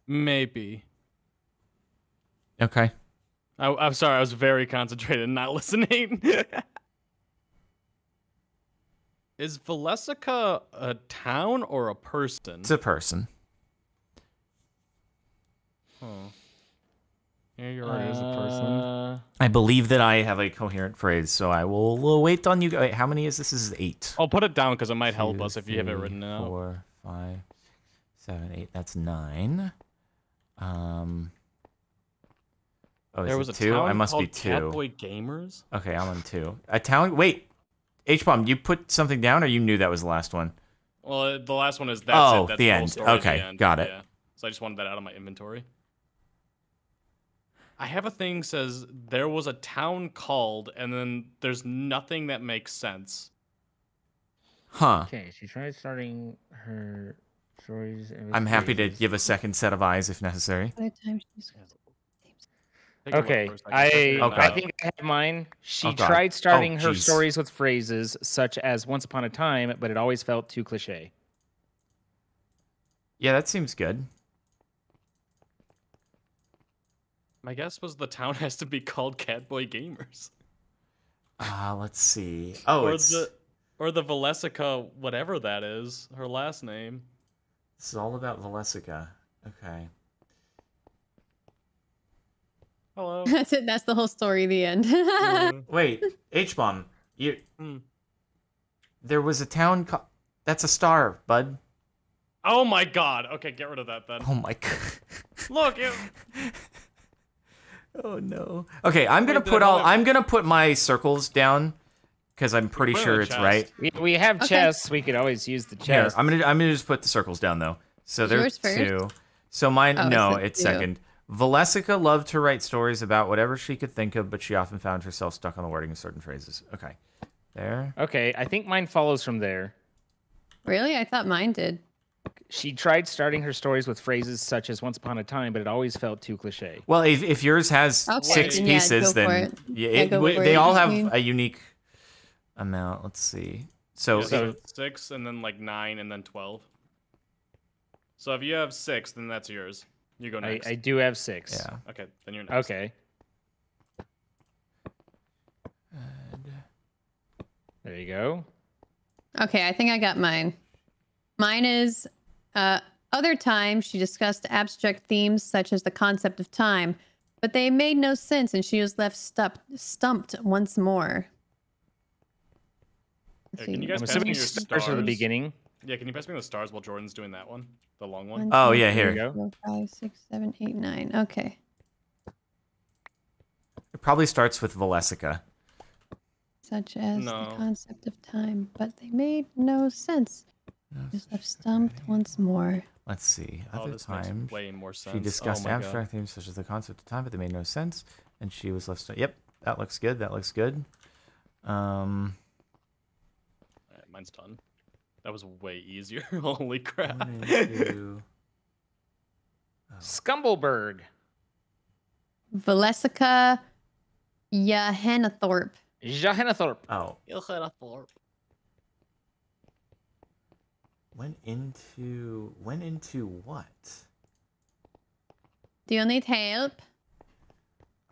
Maybe. Okay. I, I'm sorry, I was very concentrated and not listening. Is Valesica a town or a person? It's a person. Huh. Yeah, you're right. It is a person. Uh, I believe that I have a coherent phrase, so I will, will wait on you. Wait, how many is this? This is eight. I'll put it down because it might help Two, us if you have it three, written out. Four, five, seven, eight. That's nine. Um. Oh, is there it was a two? town I must be two. Catboy Gamers. Okay, I'm on two. A town. Wait, H bomb. You put something down, or you knew that was the last one? Well, uh, the last one is that's Oh, it. That's the whole end. story at the Okay, end. got it. Yeah. So I just wanted that out of my inventory. I have a thing says there was a town called, and then there's nothing that makes sense. Huh. okay, she tried starting her stories. I'm happy to give a second set of eyes if necessary. Other times she's- Take a look Okay, for a second. I Figure Okay. I think I have mine. She Oh, tried starting Oh, her stories with phrases such as "Once upon a time," but it always felt too cliche. Yeah, that seems good. My guess was the town has to be called Catboy Gamers. Uh, let's see. Oh, or it's the or the Valesica, whatever that is, her last name. this is all about Valesica. Okay. Hello. That's it. That's the whole story. The end. Mm. Wait, H bomb. You. Hmm. There was a town. Co- That's a star, bud. oh my god. Okay, get rid of that then. Oh my god. Look, it, Oh no. Okay, I'm gonna Wait, put all. another- I'm gonna put my circles down because I'm pretty put it in sure it's chest. right. We, we have Okay. chests. We could always use the Here, chest. I'm gonna. I'm gonna just put the circles down though. So there's two. So mine. Oh, no, it's it's second. Valesica loved to write stories about whatever she could think of, but she often found herself stuck on the wording of certain phrases. Okay, there. Okay, I think mine follows from there. really? I thought mine did. She tried starting her stories with phrases such as "Once upon a time," but it always felt too cliche. Well, if, if yours has Okay, six then yeah, pieces, then it. yeah, Yeah, it- go w- they it. all have mean- a unique amount. Let's see. So, Yeah, so if- it's six and then like nine and then twelve. So if you have six, then that's yours. You go I, next. I do have six. yeah. Okay, then you're next. Okay. There you go. Okay, I think I got mine. Mine is uh, other times she discussed abstract themes such as the concept of time, but they made no sense and she was left stumped, stumped once more. Yeah, can you guys I'm pass me assuming your stars are the beginning. Yeah, can you pass me the stars while Jordan's doing that one? The long one? One, Oh, two, yeah, here. you go. four, five, six, seven, eight, nine. Okay. It probably starts with Valesica. Such as No. the concept of time, but they made no sense. Just left stumped once more. Let's see. Oh, Other this makes times way more sense. she discussed oh my abstract themes such as the concept of time, but they made no sense, and she was left. St- yep, that looks good. That looks good. Um, God. Alright, mine's done. That was way easier. Holy crap. one and two. Scumbleberg. Valesica Yahannathorpe. Johannathorpe. Oh, went into went into what? Do you need help?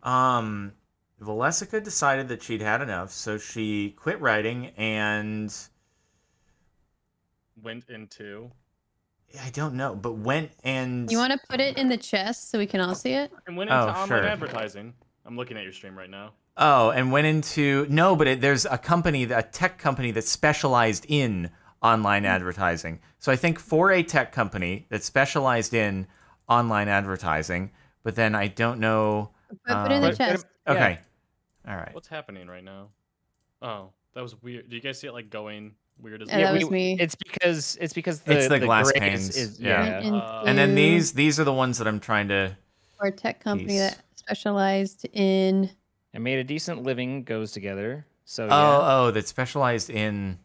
Um, Valesica decided that she'd had enough, so she quit writing and went into. I don't know, but went and You want to put it in the chest so we can all see it? And went Oh, into online sure. advertising. I'm looking at your stream right now. oh, and went into no, but it, there's a company, a tech company that specialized in online advertising. So I think for a tech company that specialized in online advertising, but then I don't know. Put, put it in the Put- put it- chest. Yeah. Okay, all right. What's happening right now? Oh, that was weird. Do you guys see it like going weird as Yeah, that was me. It's because it's because the, It's the glass gray panes, Is, is, yeah. yeah. Went Uh, And then these these are the ones that I'm trying to. or a tech company Piece. that specialized in And made a decent living goes together. So Oh, yeah. oh, that specialized in.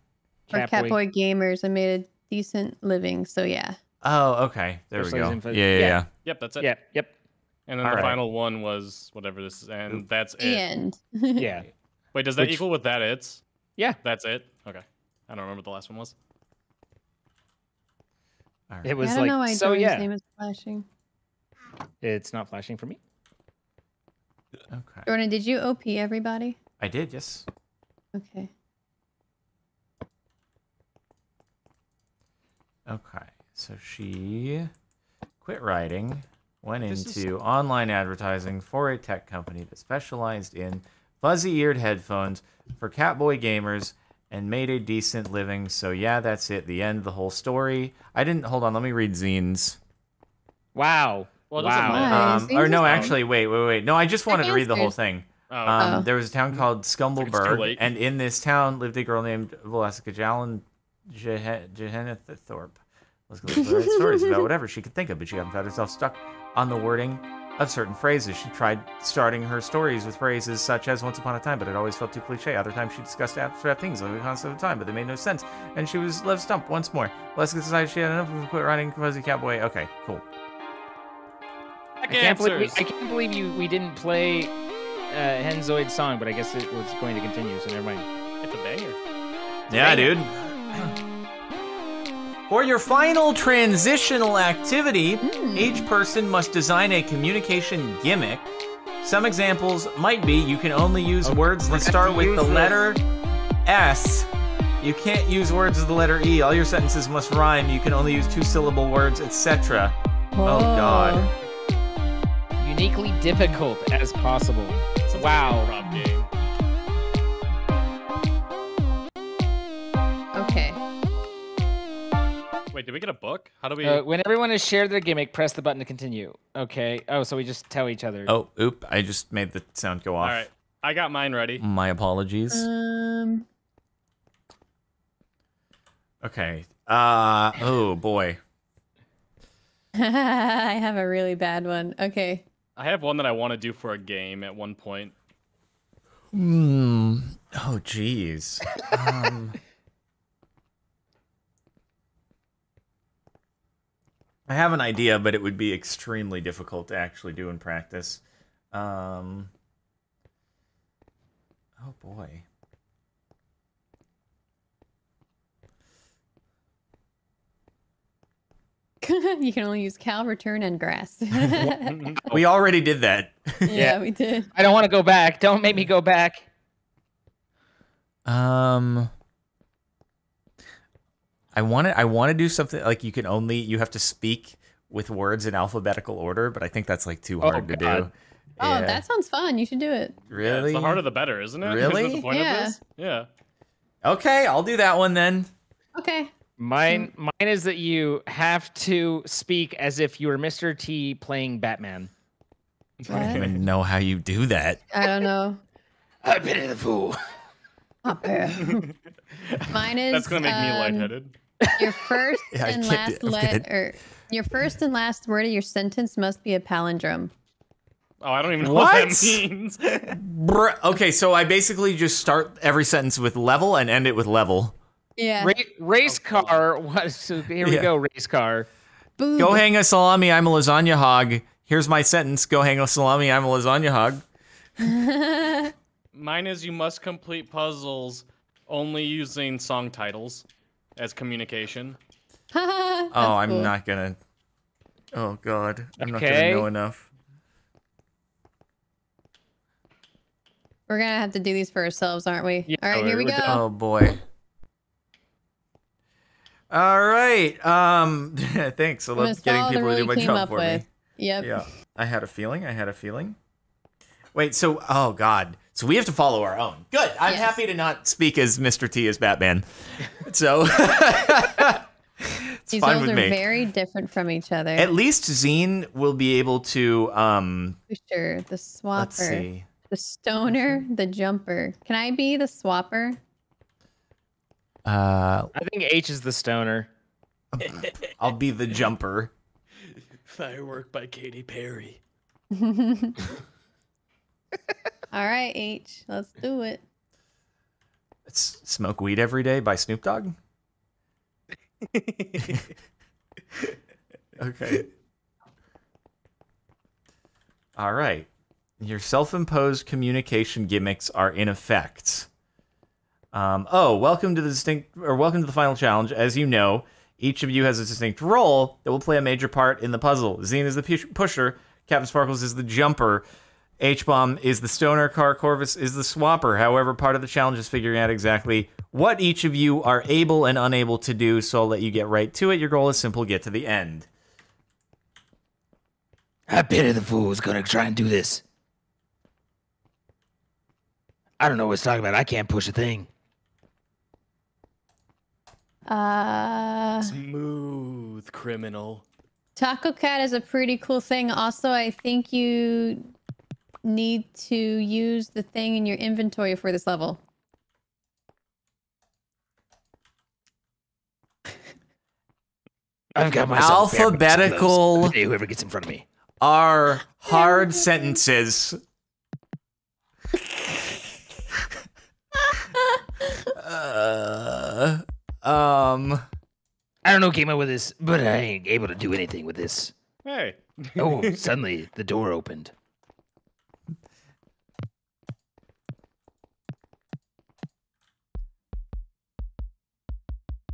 For Catboy- Catboy gamers and made a decent living. So yeah. Oh, okay. There we go. Yeah, yeah, yeah. yeah. Yep, that's it. Yeah. Yep. And then All the right. final one was whatever this is, and that's The it. end. Yeah. Wait, does that Which- equal with that it's? Yeah. That's it? Okay. I don't remember what the last one was. All right. It was I don't like know why so. Jordan's Yeah. name is flashing. It's not flashing for me. Okay. Jordan, did you OP everybody? I did. Yes. Okay. Okay. So she quit writing, went This is- into online advertising for a tech company that specialized in fuzzy-eared headphones for Catboy gamers and made a decent living. So yeah, that's it. The end of the whole story. I didn't hold on. Let me read zines. Wow. Well, wow. matter. Um, or no, actually, wait, wait, wait. No, I just wanted to read the whole thing. Oh, Um, Oh. There was a town called it's too Scumbleberg, and in this town lived a girl named Velaska Jalen Thorpe. Let's go to write stories about whatever she could think of, but she often found herself stuck on the wording of certain phrases. She tried starting her stories with phrases such as "once upon a time," but it always felt too cliche. Other times she discussed abstract things like the concept of time, but they made no sense. And she was left stumped once more. Velaska decided she had enough and quit writing Fuzzy Cowboy. Okay, cool. I can't believe we, I can't believe you we didn't play uh, Henzoid's song, but I guess it was going to continue. So never mind. It's a banger. Yeah, Dang it. dude. For your final transitional activity, each person must design a communication gimmick. Some examples might be you can only use Okay, words we're that start with the this. letter S. You can't use words with the letter E. All your sentences must rhyme. You can only use two syllable words, etc. Oh, God. Uniquely difficult as possible. Sounds like a Wow. Wait, did we get a book? How do we? Uh, when everyone has shared their gimmick, press the button to continue. Okay. Oh, so we just tell each other. Oh, oop. I just made the sound go off. right, I got mine ready. My apologies. Um. Okay. Uh, oh, boy. I have a really bad one. Okay. I have one that I want to do for a game at one point. Hmm. Oh, jeez. Um, I have an idea, but it would be extremely difficult to actually do in practice. Um. Oh boy. you can only use cow, return, and grass. We already did that. yeah, we did. I don't want to go back. Don't make me go back. Um. I want to. I want to do something like you can only you have to speak with words in alphabetical order, but I think that's like too Oh, hard to do. Oh, Yeah. that sounds fun. You should do it. Yeah, really it's the harder the better, isn't it? Isn't that Really? the point Yeah. of this? Yeah. Okay, I'll do that one then. Okay. Mine, mine is that you have to speak as if you were Mr. T playing Batman. I don't even know how you do that. I don't know. I've been the fool. Up there. Mine is. That's gonna make me um, lightheaded. Your first Yeah, and last do it. I'm letter. Your first and last word of your sentence must be a palindrome. Oh, I don't even know what, What? that means. Bruh. Okay, so I basically just start every sentence with level and end it with level. Yeah. Ra- race oh, car was. So here we go. Race car. Boob. Go hang a salami, I'm a lasagna hog. Here's my sentence. Go hang a salami, I'm a lasagna hog. Mine is you must complete puzzles only using song titles as communication. Oh, I'm not gonna. Oh God, I'm not gonna know enough. We're gonna have to do these for ourselves, aren't we? Yeah, All right, here we go. Oh boy. All right. Um, thanks. I I'm love getting people rule to do you my job for with. me. Yep. Yeah, I had a feeling. I had a feeling. Wait. So, oh God. So we have to follow our own. Good. I'm Yes. happy to not speak as Mr. T as Batman. So it's These fine roles with are me. very different from each other. At least Zine will be able to. Um, Pusher, the swapper, let's see. the stoner, the jumper. Can I be the swapper? Uh, I think H is the stoner. I'll be the jumper. Firework by Katy Perry. All right, H, let's do it. It's Smoke Weed Every Day by Snoop Dogg. Okay. All right. Your self-imposed communication gimmicks are in effect. Um, oh, welcome to the distinct or welcome to the final challenge. As you know, each of you has a distinct role that will play a major part in the puzzle. Zine is the pusher, Captain Sparklez is the jumper, H Bomb is the stoner, Kara Corvus is the swapper. However, part of the challenge is figuring out exactly what each of you are able and unable to do, so I'll let you get right to it. Your goal is simple get to the end. I pity the fool who's gonna try and do this. I don't know what he's talking about. I can't push a thing. Uh, Smooth criminal. Taco Cat is a pretty cool thing. Also, I think you need to use the thing in your inventory for this level. I've got myself a pair of boots and gloves. Alphabetical Hey, whoever gets in front of me. are hard sentences. Uh, um, I don't know who came up with this, but I ain't able to do anything with this. Hey. Oh, suddenly the door opened.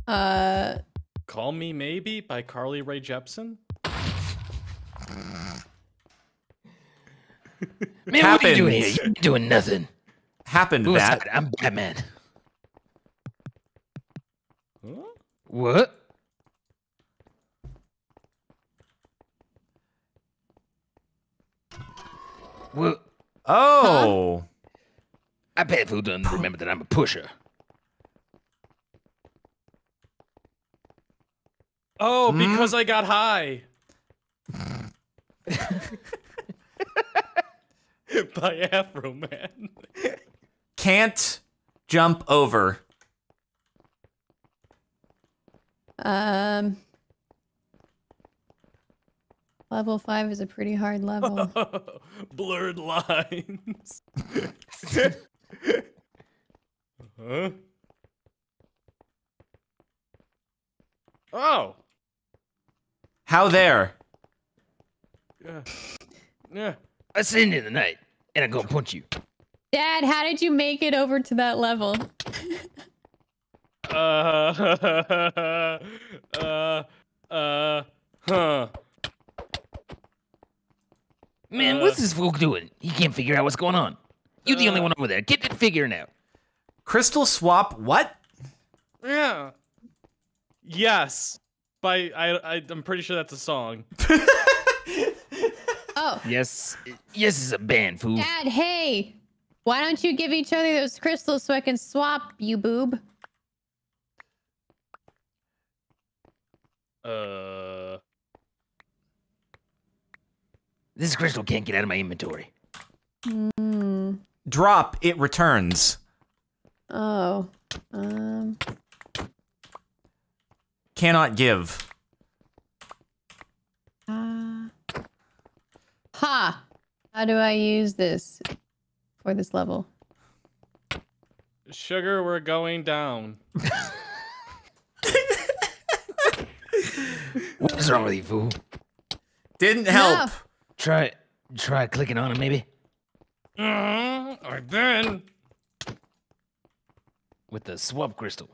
Uh, Call Me Maybe by Carly Rae Jepsen. Man, what are you doing here? You ain't doing nothing. happened Move that. I'm Batman. Huh? What? Well, Oh, I bet fool doesn't remember that I'm a pusher. Oh, Hmm? because I got high. by Afroman. can't jump over. um, level five is a pretty hard level. Blurred lines. huh? Oh. How there? Yeah. Yeah. I send in the night, and I'm gonna punch you. Dad, how did you make it over to that level? Uh, uh, uh, huh. Man, Uh. what's this fool doing? He can't figure out what's going on. You're the only Uh. one over there. Get it figuring out. Crystal swap. What? Yeah. Yes. By I, I I'm pretty sure that's a song. Oh, Yes. Yes, it's a band, fool. Dad, hey, why don't you give each other those crystals so I can swap you, boob? Uh. This crystal can't get out of my inventory. Hmm. Drop. It returns. Oh. Um. Cannot give. Uh, ha! How do I use this for this level? Sugar, we're going down. What's wrong with you, fool? Didn't help. No. Try, try clicking on it, maybe. Mm, I've been. With the swap crystal.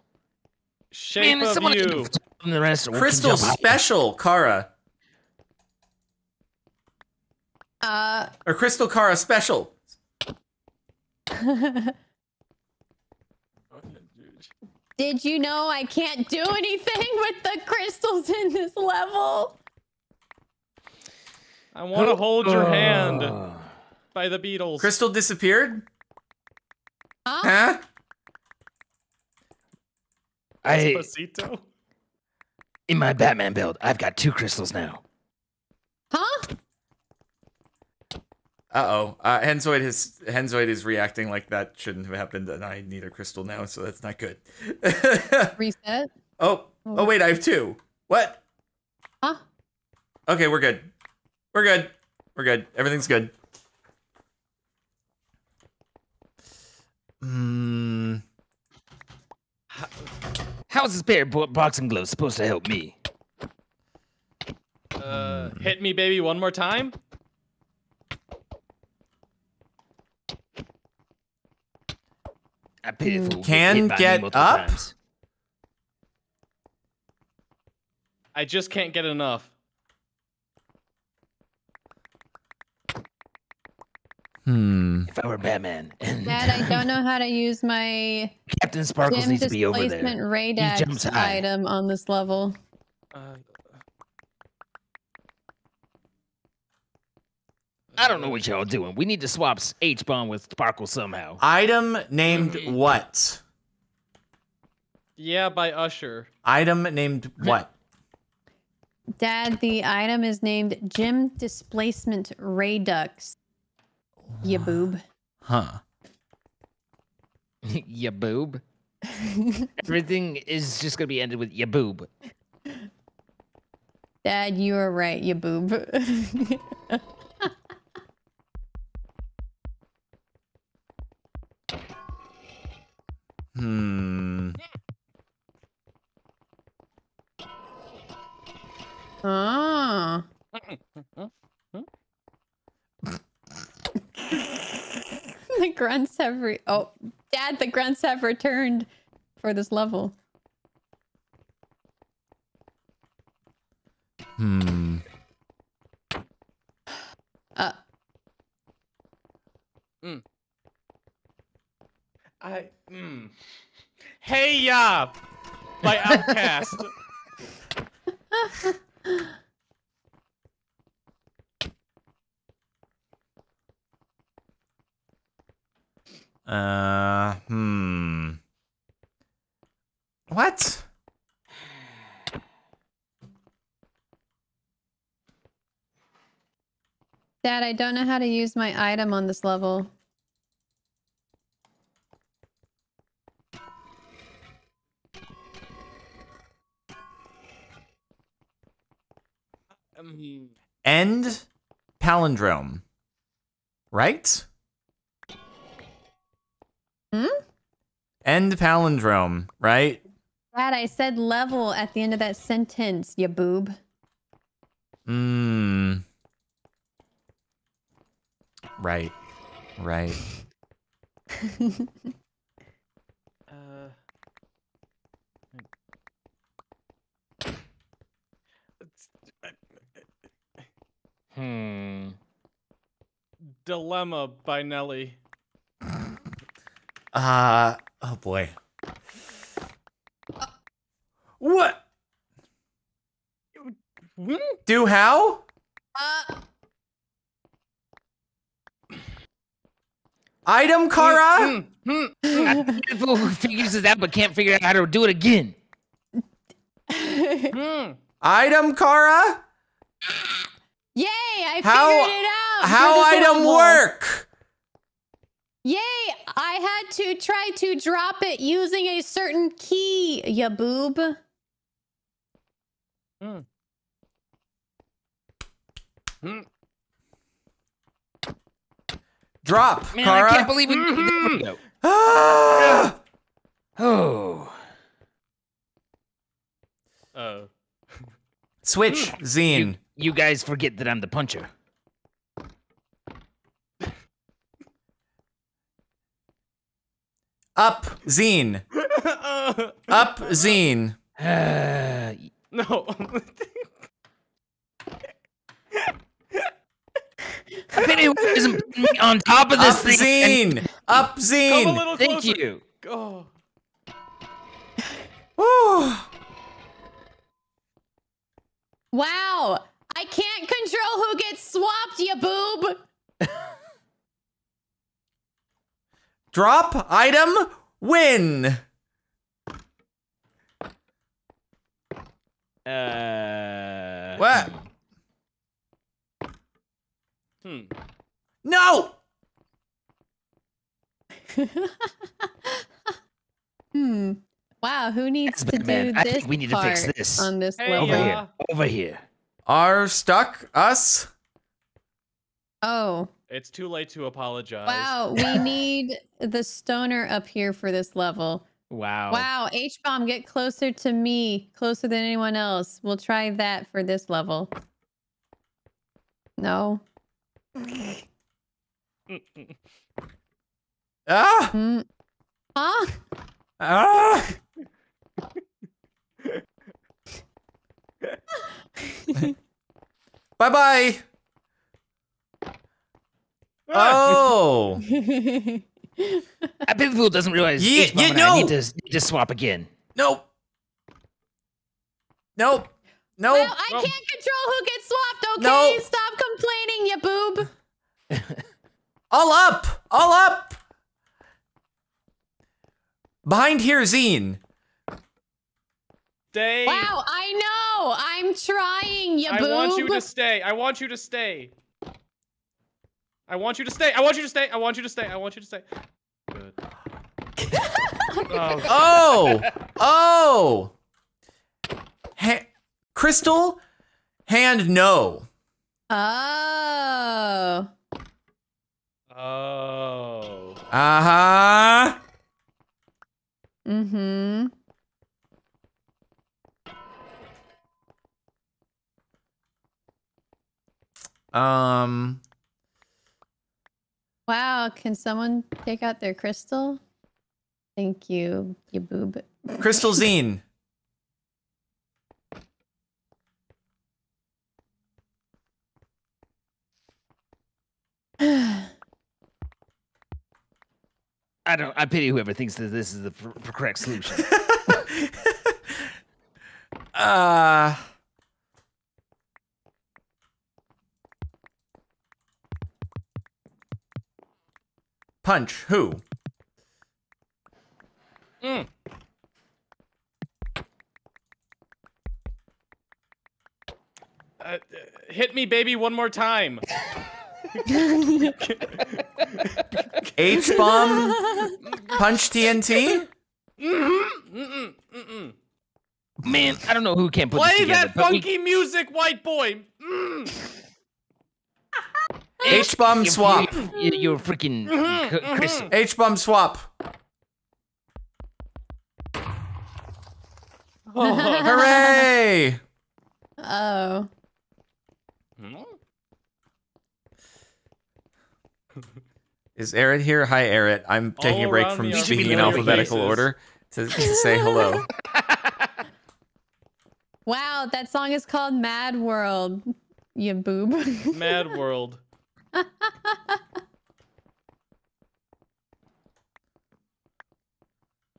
Shape Man, of someone you. From the rest. or we Crystal special, Kara. Uh. Or Crystal Kara special. Did you know I can't do anything with the crystals in this level? I want to hold your hand by the Beatles. Crystal disappeared? Huh? Huh? I Despacito. In my Batman build, I've got two crystals now. Huh? Uh-oh. Uh Henzoid is Henzoid is reacting like that shouldn't have happened, and I need a crystal now, so that's not good. Reset. oh, oh wait, I have two. What? Huh? Okay, we're good. We're good. We're good. Everything's good. Hmm. How is this pair of boxing gloves supposed to help me? Uh, hit me, baby, one more time. I pitiful. Can hit by me get up? times. I just can't get enough. Hmm. If I were Batman and Dad, I don't know how to use my Captain Sparklez gym needs to be over displacement there. Radax jumps high. item on this level. Uh, I don't know what y'all doing. We need to swap H bomb with Sparkle somehow. Item named what? yeah, by Usher. Item named what? Dad, the item is named Gym Displacement Ray Radux. Ya boob. Huh. ya boob. Everything is just gonna be ended with ya boob. Dad, you are right, ya boob. Hmm. oh. the grunts have re- oh, Dad, the grunts have returned for this level. Hmm. Uh, I. Mm. Hey ya! By OutKast. Uh. Hmm. What? Dad, I don't know how to use my item on this level. Um, End palindrome. Right? Hmm? End palindrome, right? Dad, I said level at the end of that sentence, ya boob. Hmm. Right. Right. uh, Hmm. Dilemma by Nelly. Uh oh boy. What? Do how? Uh, Item Kara? Pitiful who figures it out but can't figure out how to do it again. hmm. Item Kara? Yay! I How- figured it out. How item level. work? Yay! I had to try to drop it using a certain key, ya boob. Hmm. Hmm. Drop, Man, Kara. I can't believe it. There we go. Ah! Oh. Uh, Switch, Zine. You guys forget that I'm the puncher. Up, Zine. Up, Zine. Uh, no. I bet it isn't putting me on top of Up, this thing. and- Zine. Up, Come a Zine. little Thank closer. you. Oh. Wow. I can't control who gets swapped, you boob. Drop item win. Uh, What? Hmm. No. Hmm. Wow, who needs to do Batman. I this think we need to fix this. on this Hey, level? Over here. Over here. Are stuck us. Oh, It's too late to apologize. wow. We need the stoner up here for this level. Wow. Wow, H bomb, get closer to me, closer than anyone else. We'll try that for this level. No. Ah. Hmm. Huh? Ah. bye bye. Oh. I bet people doesn't realize. Ye- H-Bomb you and I need to, need to swap again. Nope. Nope. Nope. Well, I Well- can't control who gets swapped, okay? No. Stop complaining, you boob. All up. All up. Behind here, Zine. Stay. Wow, I know. I'm trying, you I boob. want you to stay. I want you to stay. I want you to stay. I want you to stay. I want you to stay. I want you to stay. Good. oh, Oh. Oh. Ha- Crystal. Hand no. Oh. oh. Uh huh. Mm-hmm. Um. Wow, can someone take out their crystal? Thank you, you boob. Crystal Zine. I don't. I pity whoever thinks that this is the pr- pr- correct solution. uh. Punch. Who? Mm. Uh, hit me, baby, one more time. H bomb. Punch TNT. Mm-hmm. Mm-mm. Mm-mm. Man, I don't know who can put this Play together. that but we- funky music, white boy. Mm. H bomb swap. You, you, you're freaking mm-hmm, c- Chris. Mm-hmm. H bomb swap. Hooray! oh. Is Eret here? Hi, Eret. I'm taking a break from speaking in alphabetical faces. order to, to say hello. Wow, that song is called Mad World. You boob. Mad World.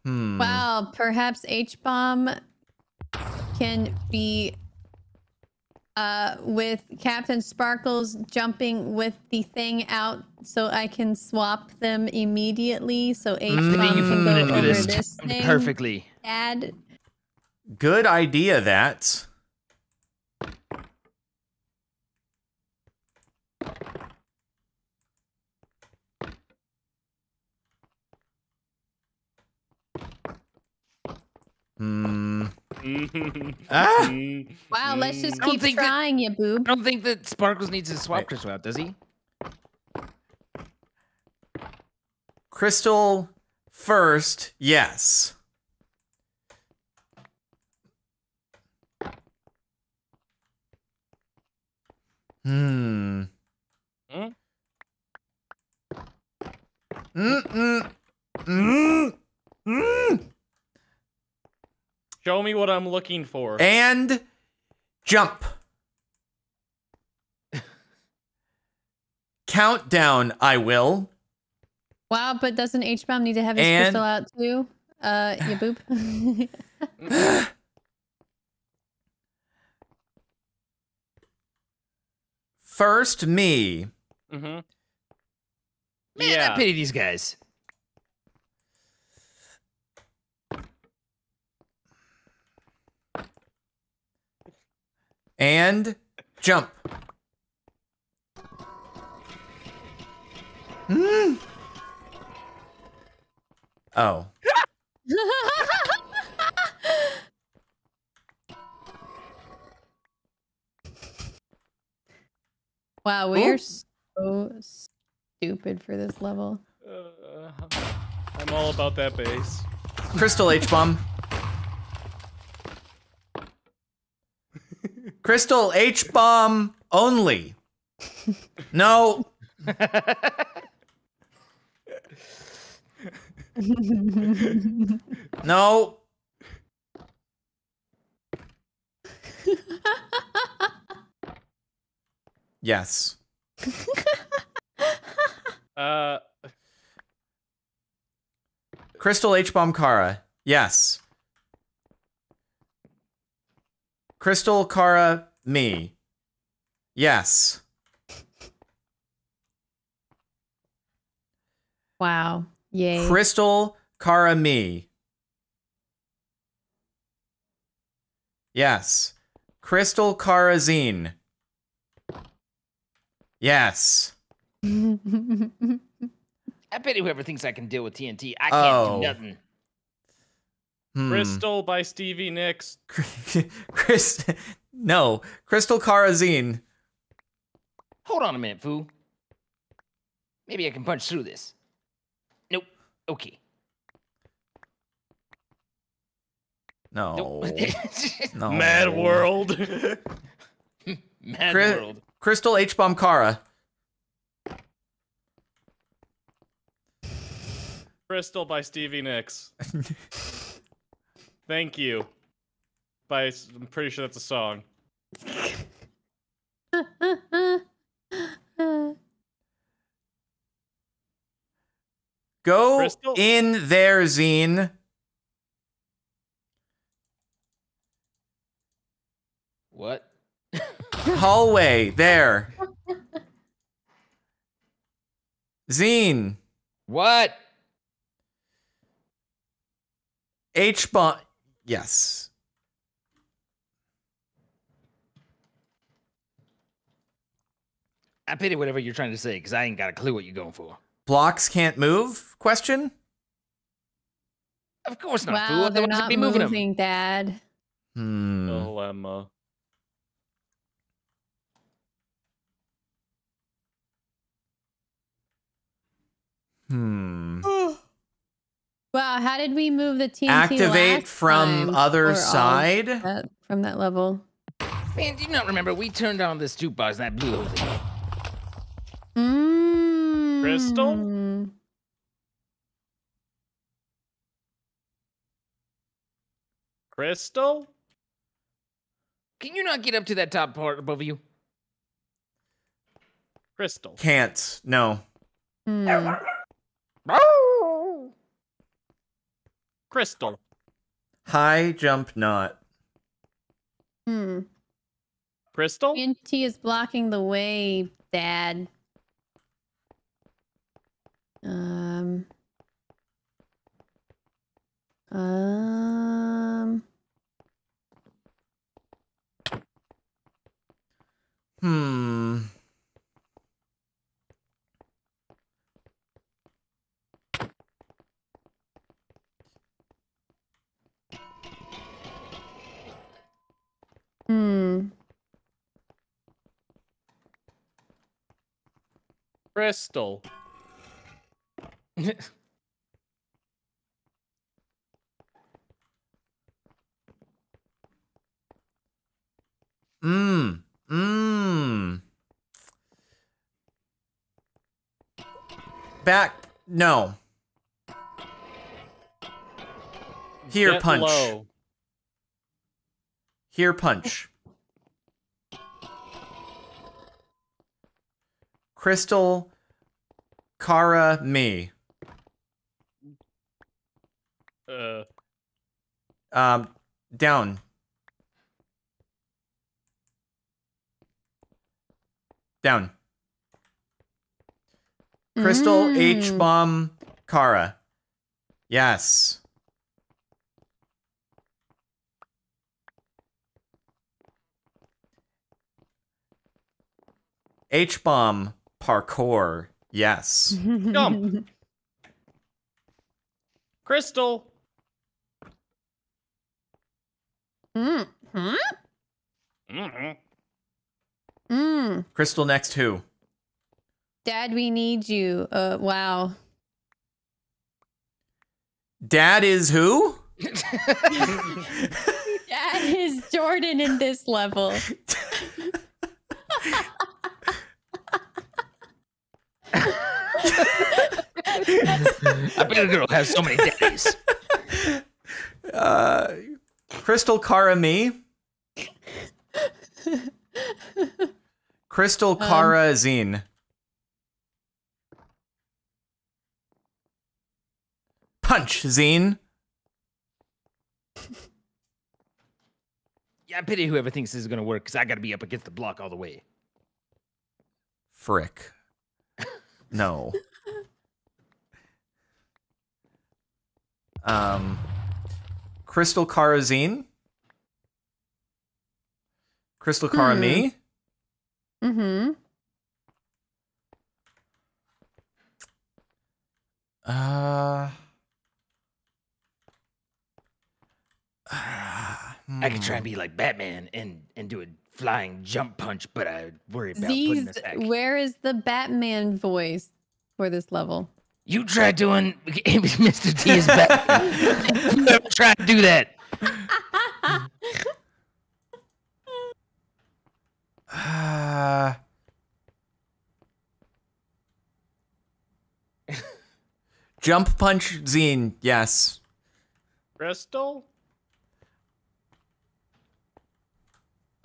Hmm. wow, perhaps H bomb can be uh with Captain Sparklez jumping with the thing out so I can swap them immediately so H bomb Mm. can go Gonna do over this this thing. perfectly. Dad. Good idea, that. Hmm. Ah! Mm. Wow, let's just Mm. I don't keep think that- trying, you I boob. don't think that Sparklez needs to swap Wait. Crystal out, does he? Crystal first, yes. Hmm. Hmm? Mm mm mm mm. Show me what I'm looking for. And jump. Countdown, I will. Wow, but doesn't H bomb need to have his And- crystal out too? Uh, you boob. First, me. Mm-hmm. Man, Yeah. I pity these guys. And jump. Hmm. Oh. wow, we are so stupid for this level. Uh, I'm all about that bass. Crystal H bomb. Crystal H bomb only. No. No. Yes. Uh, Crystal H bomb Kara. Yes. Crystal Kara me. Yes. wow. Yay. Crystal Kara me. Yes. Crystal Kara Zine. Yes. I pity whoever thinks I can deal with TNT. I can't Oh. do nothing. Hmm. Crystal by Stevie Nicks. Chris, no, Crystal Karazine. Hold on a minute, foo. Maybe I can punch through this. Nope. Okay. No, Nope. no. Mad World. Mad Chris- world. Crystal H bomb Kara. Crystal by Stevie Nicks. Thank you. By s- I'm pretty sure that's a song. Go Crystal? in there, Zine. What? Hallway there. Zine. What? H bomb. Yes. I pity whatever you're trying to say, because I ain't got a clue what you're going for. Blocks can't move? Question. Of course not, wow, fool. they're Otherwise I'd not be moving moving, them. Dad. Hmm. Dilemma. Hmm. Wow, how did we move the TNT Activate last from time other or side. that- from that level? Man, do you not remember we turned on this jukebox and that blew everything? Mm. Crystal? Crystal? Can you not get up to that top part above you? Crystal. Can't. No. Hmm. Crystal. High jump not. Hmm. Crystal? TNT is blocking the way, Dad. Um. Um. Hmm. Hmm. Crystal. Mmm. Mmm. Back. No. Here, Get punch. Low. Here, punch. Crystal. Kara, me. Uh, Um, down. Down. Crystal H Mm. bomb Kara. Yes. H bomb parkour. Yes. Jump. Crystal. Mm. Huh? Mhm. Mm. Crystal next who? Dad, we need you. Uh, wow. Dad is who? Dad is Jordan in this level. I bet a girl has so many daddies. Uh, Crystal Kara me. Crystal Kara Zine. Punch Zine. Yeah, I pity whoever thinks this is gonna work, because I gotta be up against the block all the way. Frick. No. Um, Crystal Carazine. Crystal Kara Hmm. me. Mm-hmm. Uh. I could try and be like Batman and and do a flying jump punch, but I worry about putting Z's, this back. where is the Batman voice for this level? You try doing Mr. T is Batman. Never try to do that. Uh, jump punch zine, yes. Crystal.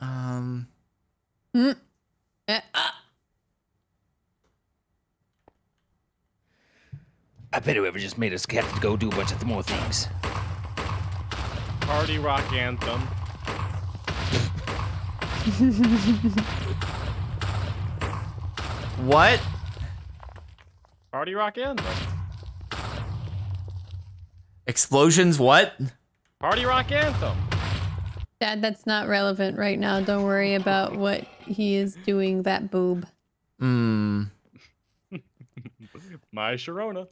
Um, Uh, uh, I bet whoever just made us have to go do a bunch of more things. Party rock anthem. what? Party rock anthem. Explosions? What? Party rock anthem. Dad, that's not relevant right now. Don't worry about what he is doing, that boob. Hmm. My Sharona.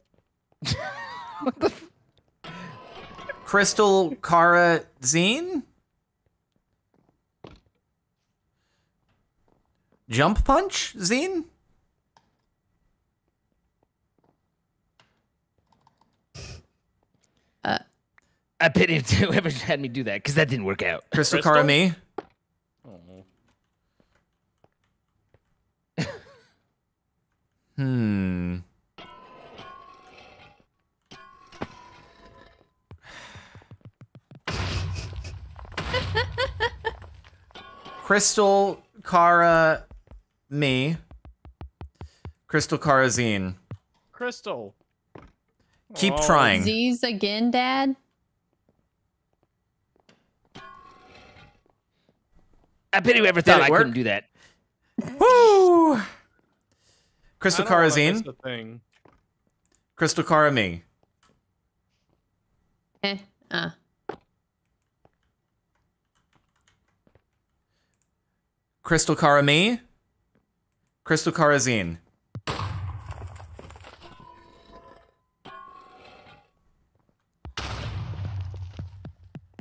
Crystal Kara Zine? Jump punch Zine? I pity whoever had me do that because that didn't work out. Crystal, Crystal? Kara me? Oh. Hmm. Crystal Kara me. Crystal Kara Zine. Crystal. Keep Oh, trying. Z's again, Dad? I bet pity whoever thought I work? couldn't do that. Woo! Crystal don't Kara know if that's Zine. the thing. Crystal Kara me. Eh. Uh. Crystal Kara me. Crystal Kara Zine.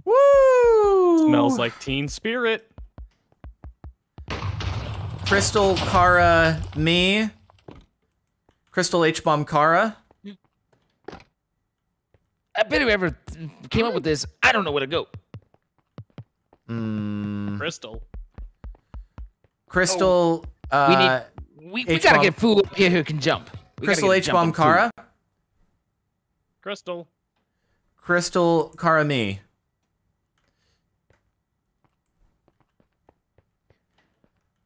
Woo! Smells like Teen Spirit. Crystal Kara me. Crystal H bomb Kara. I bet whoever came up with this, I don't know where to go. Mm, Crystal. Crystal. We uh, need, we, we gotta get fool up here who can jump. We Crystal H Bomb fool. Kara. Crystal. Crystal Kara me.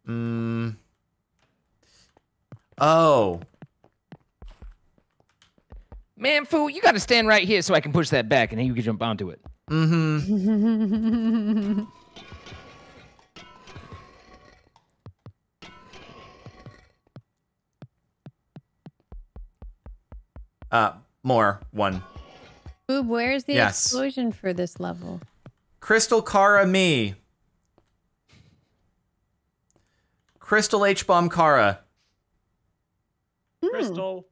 Mm. Oh. Man, fool, you gotta stand right here so I can push that back and then you can jump onto it. Mm-hmm. Uh, more one. Boob, where's the Yes. explosion for this level? Crystal Kara me. Crystal H bomb Kara. Hmm. Crystal.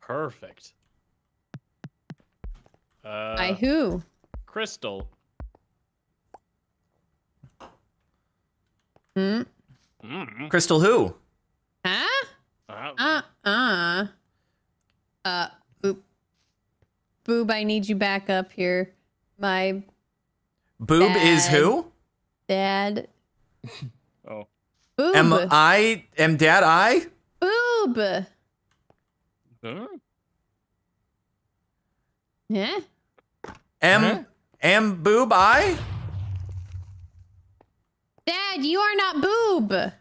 Perfect. Uh, By who? Crystal. Hmm? Mm. Crystal who? Huh? Uh, Uh uh. Uh boop. Boob, I need you back up here. My Boob is who? dad. oh. Boob. Am I am dad I? Boob. Huh? Yeah. Am Huh? am boob I? Dad, you are not boob.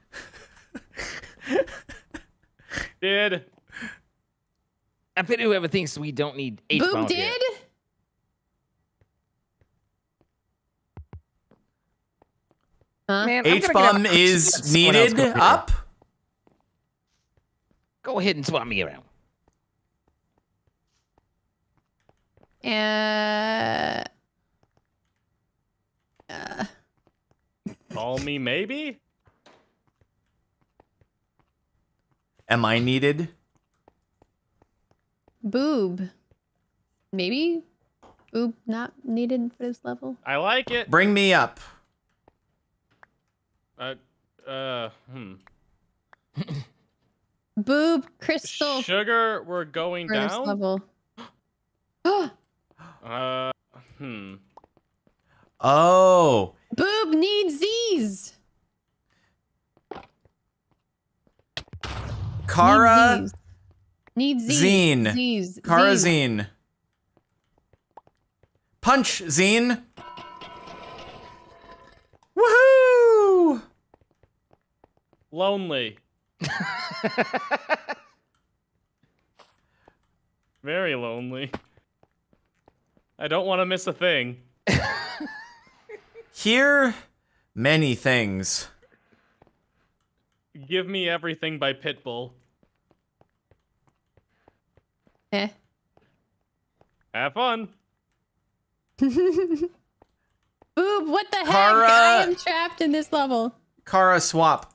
Did. I bet whoever thinks we don't need H boob bomb did? Huh? Man, H gonna get out bomb is let someone else needed go figure it up. Go ahead and swap me around. Uh, uh, Call me maybe? Am I needed? boob. Maybe boob not needed for this level. I like it. Bring me up. Uh, uh, hmm. Boob crystal Sugar, we're going for this down? level. Uh, hmm. Oh, boob needs Z's. Kara Needs Z's. Needs Zine. Z's. Kara Zine. Zine. Punch Zine. Lonely. Very lonely. I don't want to miss a thing. Here, many things. Give me everything by Pitbull. Eh. Have fun. Boob, what the heck? I am trapped in this level. Kara swap.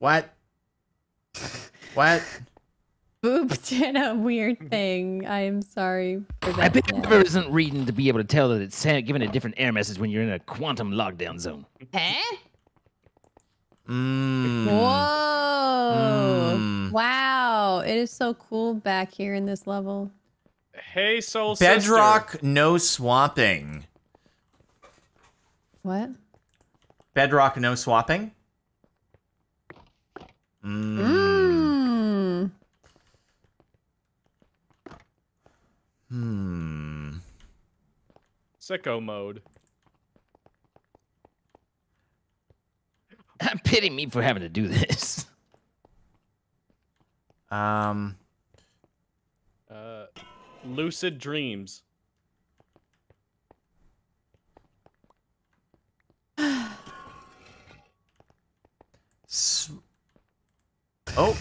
What? What? Boob did a weird thing. I am sorry for that. I bet Dad. Pepper isn't reading to be able to tell that it's sa- giving a different error message when you're in a quantum lockdown zone. Huh? Mmm. Whoa. Mm. Wow. It is so cool back here in this level. Hey, soul sister. Bedrock, no swapping. What? Bedrock, no swapping. Mmm. Mmm. Hmm. Sicko mode. I pity me for having to do this. Um. Uh, lucid dreams. S- oh,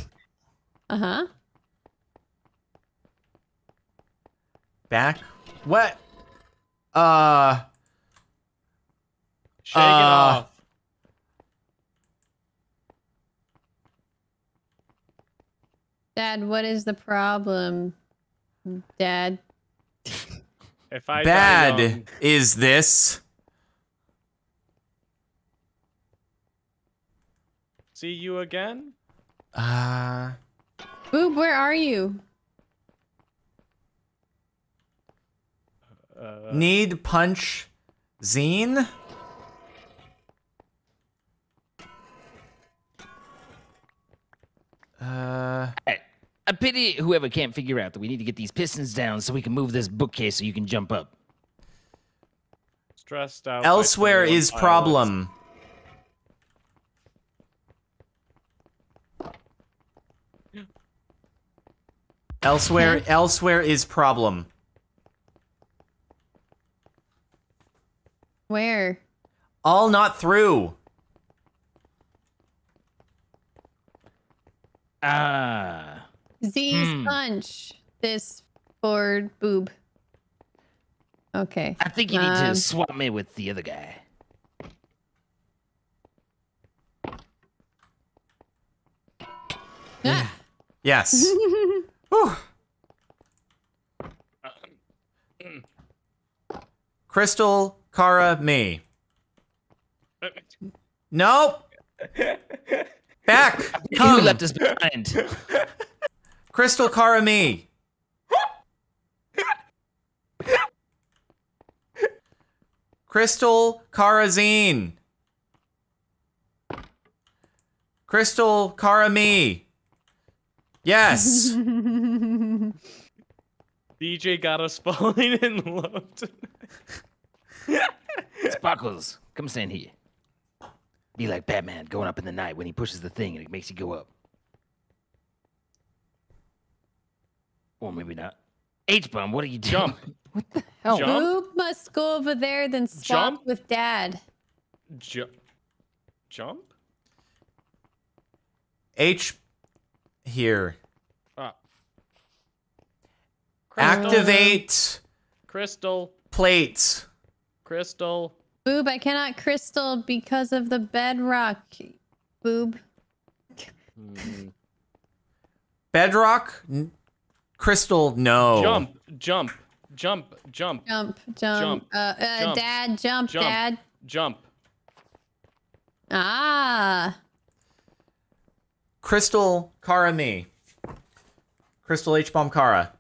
Uh huh. back. What? Uh. Shake it Uh, off. Dad, what is the problem? Dad. If I Bad young, is this? see you again. Uh. Boob, where are you? Uh, Need punch zine? Uh, I pity whoever can't figure out that we need to get these pistons down so we can move this bookcase so you can jump up. stressed out. elsewhere is pilots. problem. Elsewhere, elsewhere is problem. Where? All not through. Ah. Z's Hmm. punch this for boob. Okay. I think you need Um, to swap me with the other guy. Ah. Yes. Whew. Crystal, Kara, me. Nope. Back. You Come. left us behind. Crystal, Kara, me. Crystal, Kara, Zine. Crystal, Kara, me. Yes. DJ got us falling in love. tonight. Sparklez, come stand here. Be like Batman going up in the night when he pushes the thing and it makes you go up. Or maybe not. H bomb, what are you doing? Jump. What the hell? Jump. Boob must go over there, then swap Jump? with dad. Ju- jump? H here. Ah. Crystal. Activate Crystal. plate. Crystal. Boob, I cannot crystal because of the bedrock. Boob. Hmm. Bedrock. Crystal. No. Jump. Jump. Jump. Jump. Jump, jump. Jump, Uh, uh, jump, dad, jump, jump. dad. Jump. Ah. Crystal. Kara. Me. Crystal H bomb Kara.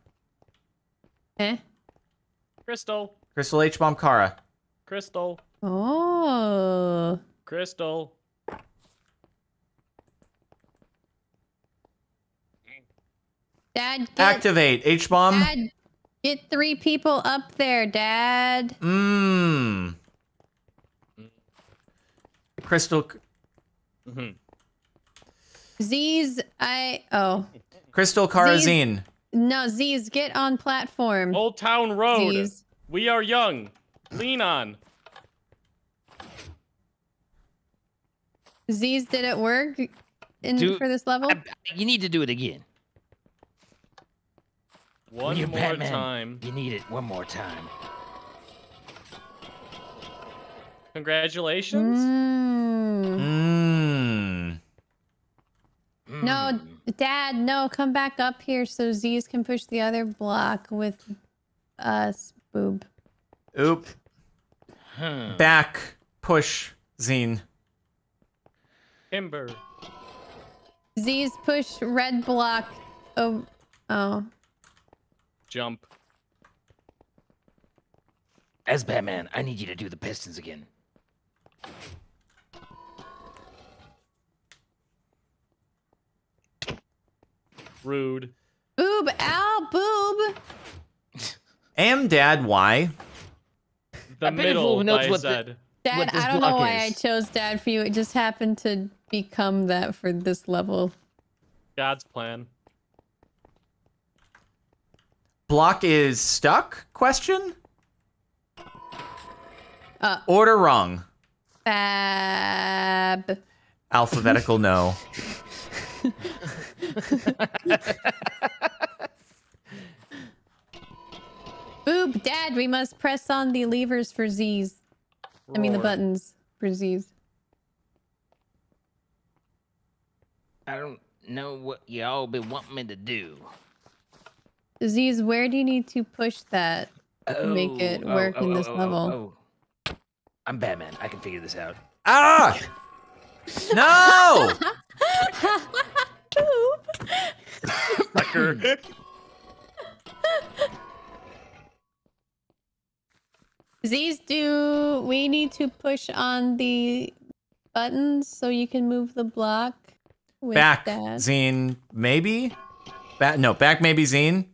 Eh? Crystal. Crystal H bomb Kara. Crystal. Oh. Crystal. Dad, get, Activate H bomb. dad, get three people up there, dad. Mmm. Crystal. hmm Z's, I, oh. Crystal Z's- Karazine. No, Z's, get on platform. Old Town Road. Z's. We are young. Lean on. Z's, did it work in, Do- for this level? I- you need to do it again. One You're more Batman. time. You need it one more time. Congratulations. Mm. No, Hmm. Dad, no, come back up here so Z's can push the other block with us, boob. Oop. Hmm. Back. Push. Zine. Timber. Z's push red block. Oh, oh. Jump. As Batman, I need you to do the Pistons again. Rude. Boob, ow, boob. Am Dad. Why? The I bet middle everyone knows by what the- Dad, What I don't know block why I chose Dad for you. It just happened to become that for this level. God's plan. Block is stuck? Question? Uh, Order wrong. fab. Alphabetical no. Boob, Dad, we must press on the levers for Z's. I mean, the buttons for Z's. I don't know what y'all been wanting me to do. Z's, where do you need to push that? To make it work in this level. oh. I'm Batman. I can figure this out. Ah! No! Boob. Sucker. Z's, do we need to push on the buttons so you can move the block? With Back. Dad? Zine. Maybe? Back. No, back maybe Zine.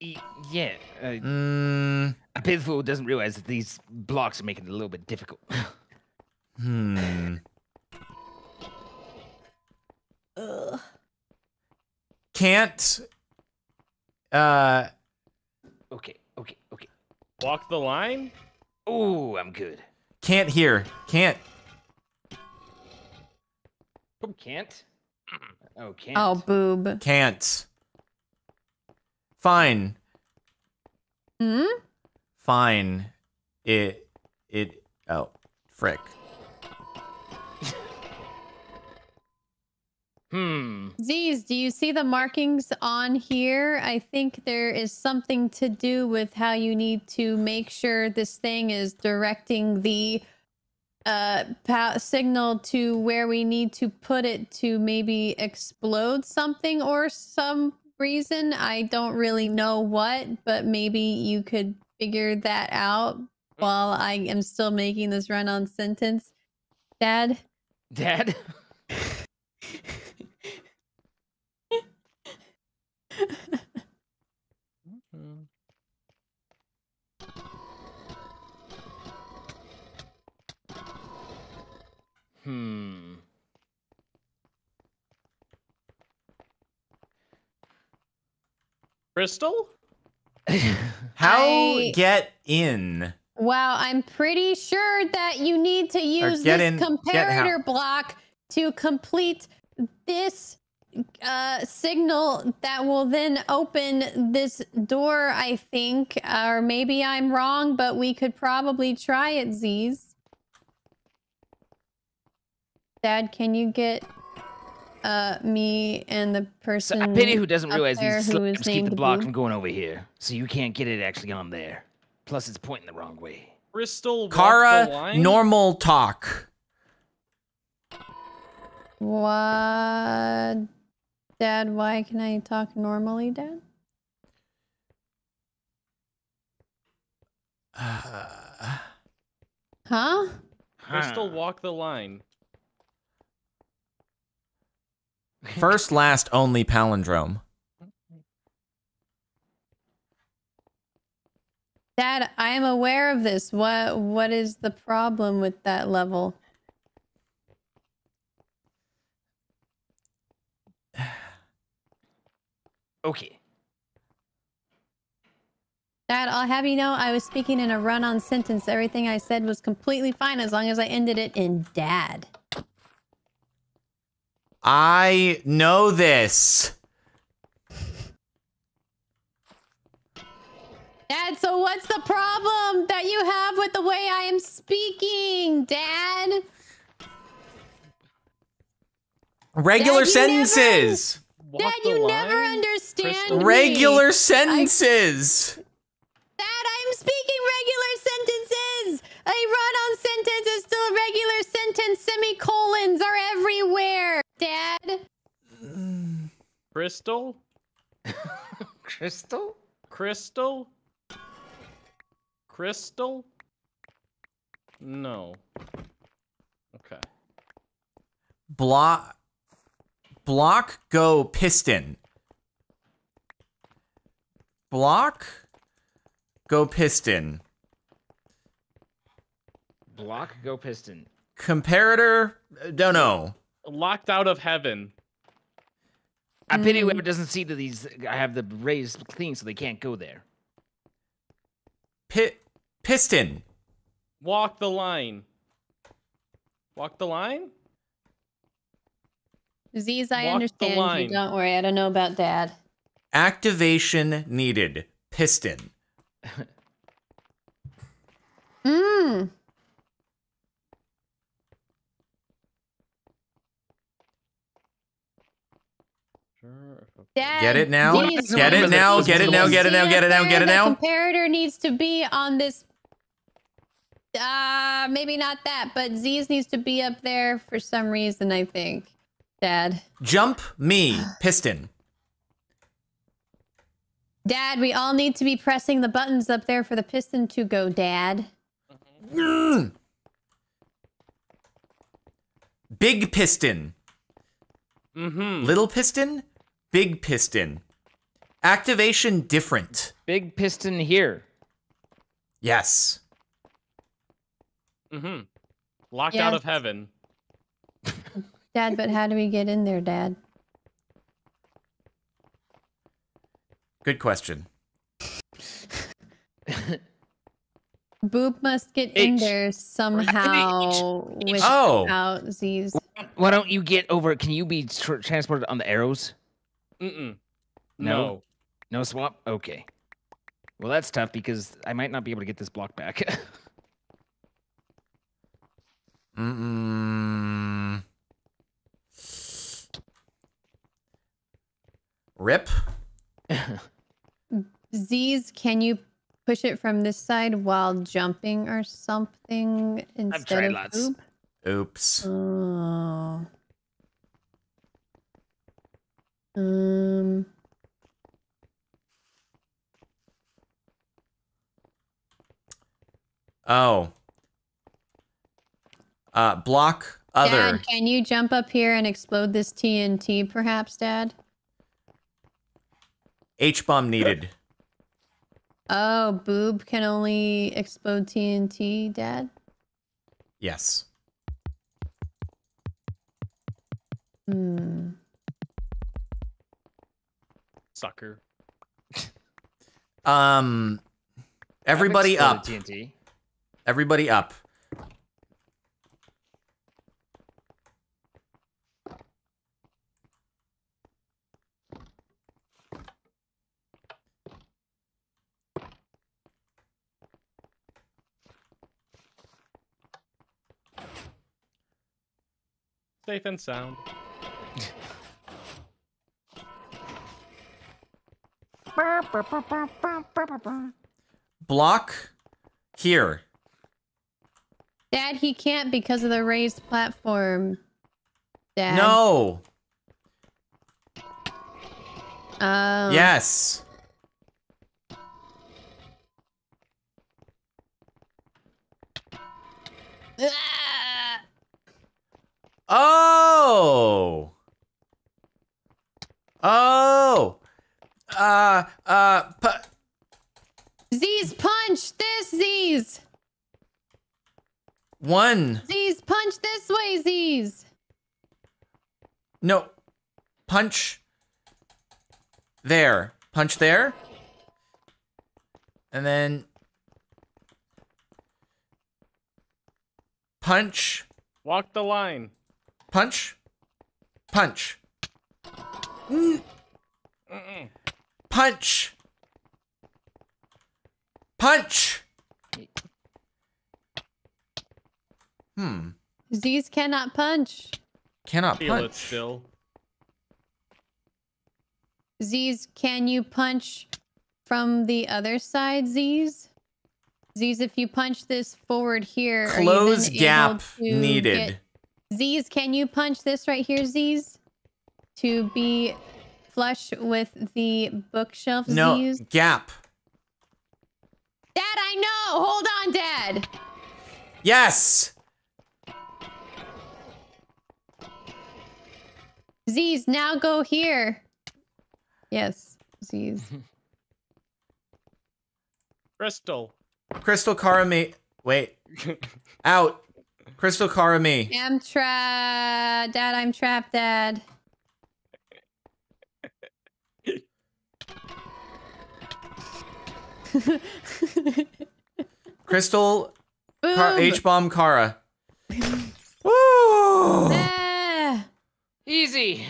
Yeah. Uh, Mmm. I bet fool doesn't realize that these blocks are making it a little bit difficult. Hmm. Ugh. Can't. Uh, Okay, okay, okay. Walk the line. Ooh, I'm good. can't hear. Can't. Can't. Oh, can't. Oh, boob. Can't. Fine. Hmm? Fine. It. It. Oh, frick. Hmm. Z's, do you see the markings on here? I think there is something to do with how you need to make sure this thing is directing the uh signal to where we need to put it to maybe explode something or some reason. I don't really know what, but maybe you could figure that out while I am still making this run on sentence. Dad? Dad. Hmm. Crystal. How I- get in? Wow, I'm pretty sure that you need to use this in- comparator block to complete this uh, signal that will then open this door, I think. Or maybe I'm wrong, but we could probably try it, Z's. Dad, can you get uh, me and the So person I pity who doesn't up realize these who is slabs keep the block Boo? from going over here, so you can't get it actually on there. Plus, it's pointing the wrong way. Crystal. walk the Kara, line? normal talk. What? Dad, why can I talk normally, Dad? Uh, Huh? Crystal, Huh. walk the line. first, last, only palindrome. Dad, I am aware of this. What what is the problem with that level? Okay. Dad, I'll have you know I was speaking in a run-on sentence. Everything I said was completely fine as long as I ended it in dad. I know this. Dad, so what's the problem that you have with the way I am speaking, Dad? Regular Dad, you never- sentences. Walk Dad, the you never understand Crystal? me. Regular sentences. Dad, I'm speaking regular sentences. A run-on sentence is still a regular sentence. Semicolons are everywhere. Dad. Crystal. Crystal? Crystal. Crystal. No. Okay. Block. Block. Go piston. Block. Go piston. Block, go piston. Comparator. Don't know. Locked out of heaven. I pity Hmm. whoever doesn't see that these I have the rays clean so they can't go there. Pit piston. Walk the line. Walk the line? Z's, I Walk understand you. Don't worry. I don't know about dad. Activation needed. Piston. Mmm. Dad. Get it now? Z's, Get it now? Get it now? Get it now? Get it now? Get it the now? comparator needs to be on this. Uh, maybe not that, but Z's needs to be up there for some reason, I think. Dad. Jump me. Piston. Dad, we all need to be pressing the buttons up there for the piston to go, Dad. Mm. Big piston. Mm-hmm. Little piston. Big piston. Activation different. Big piston here. Yes. Mm-hmm. Locked Yeah. out of heaven. Dad, but how do we get in there, Dad? Good question. Boob must get in H. there somehow H. Oh. without Z's. Why don't you get over? Can you be tr- transported on the arrows? Mm-mm. No. No. No swap. Okay. Well, that's tough because I might not be able to get this block back. Mm-mm. Rip. Z's, can you push it from this side while jumping or something instead tried of lots. boob? Oops. Oh. Um. Oh. Uh, block other. Dad, can you jump up here and explode this TNT, perhaps, Dad? H bomb needed. Oh, boob can only explode TNT, Dad. Yes. Hmm. Sucker. Um. Everybody up. TNT. Everybody up. Safe and sound. Block here. Dad, he can't because of the raised platform. Dad. No. Oh. Yes. Ah! Oh. Oh. Uh. Uh. Pu- Z's punch this Z's. one. Z's punch this way Z's. No. Punch. There. Punch there. And then. Punch. Walk the line. Punch. Punch. Mm, Punch. Punch. Hmm. Z's cannot punch. Cannot Feel it punch. still. Z's, can you punch from the other side, Z's? Z's, if you punch this forward here, are you then Close able gap to needed. Get- Z's, can you punch this right here, Z's? To be flush with the bookshelf, No Z's? gap. Dad, I know! Hold on, Dad! Yes. Z's, now go here. Yes, Z's. Crystal. Crystal Karami. Wait. Out. Crystal Karami. I'm trapped. Dad, I'm trapped, Dad. Crystal H bomb Kara. Woo! Ah! Easy.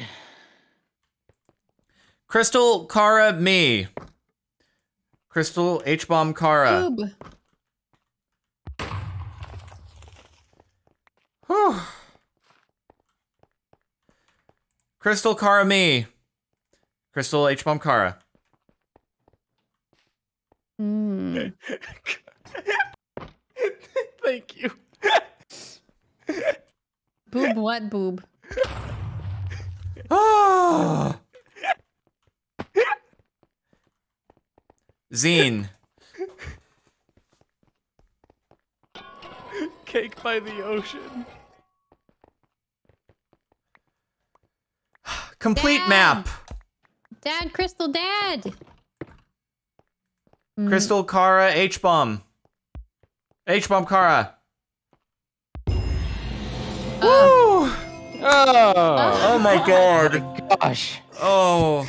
Crystal Kara me. Crystal H bomb Kara. Boob. Whew. Crystal Kara me. Crystal H bomb Kara. Hmm. Thank you. Boob what boob? Ah. Zine. Cake by the ocean. Complete Dad. map. Dad, Crystal, Dad. Hmm. Crystal Kara H bomb. H bomb Kara. Oh, Woo! Oh, Oh my god. gosh. Oh.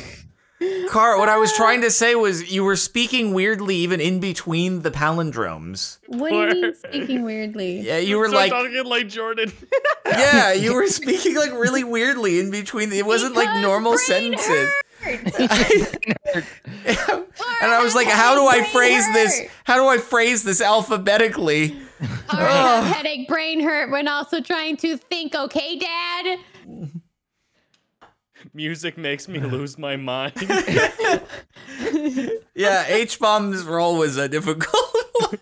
Car, what I was trying to say was you were speaking weirdly even in between the palindromes. What do you mean speaking weirdly? Yeah, you were Start like, talking like Jordan. yeah, you were speaking like really weirdly in between. It wasn't like normal brain sentences. hurt. and I was like, how do I Brain phrase this? How do I phrase this alphabetically? All right, have headache, brain hurt when also trying to think. Okay, Dad. Music makes me lose my mind. Yeah, H bomb's role was a difficult one.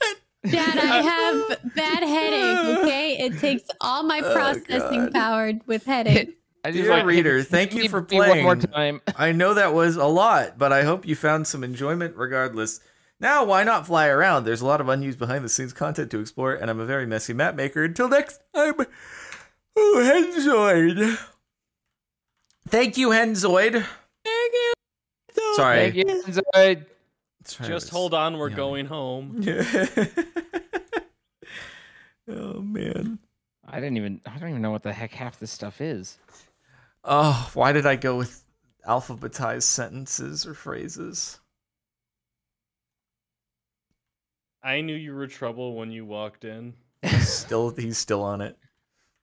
Dad, I have bad headache. Okay, it takes all my oh, processing Oh, power with headache. I just Dear like reader, thank you for me one more time. I know that was a lot, but I hope you found some enjoyment regardless. Now, why not fly around? There's a lot of unused behind the scenes content to explore, and I'm a very messy map maker. Until next time, oh, Henzoid. Thank you, Henzoid. Sorry. Thank you. Enzoid. Sorry, Just hold on, we're Yeah. going home. oh man. I didn't even. I don't even know what the heck half this stuff is. Oh, why did I go with alphabetized sentences or phrases? I knew you were trouble when you walked in. Still, he's still on it.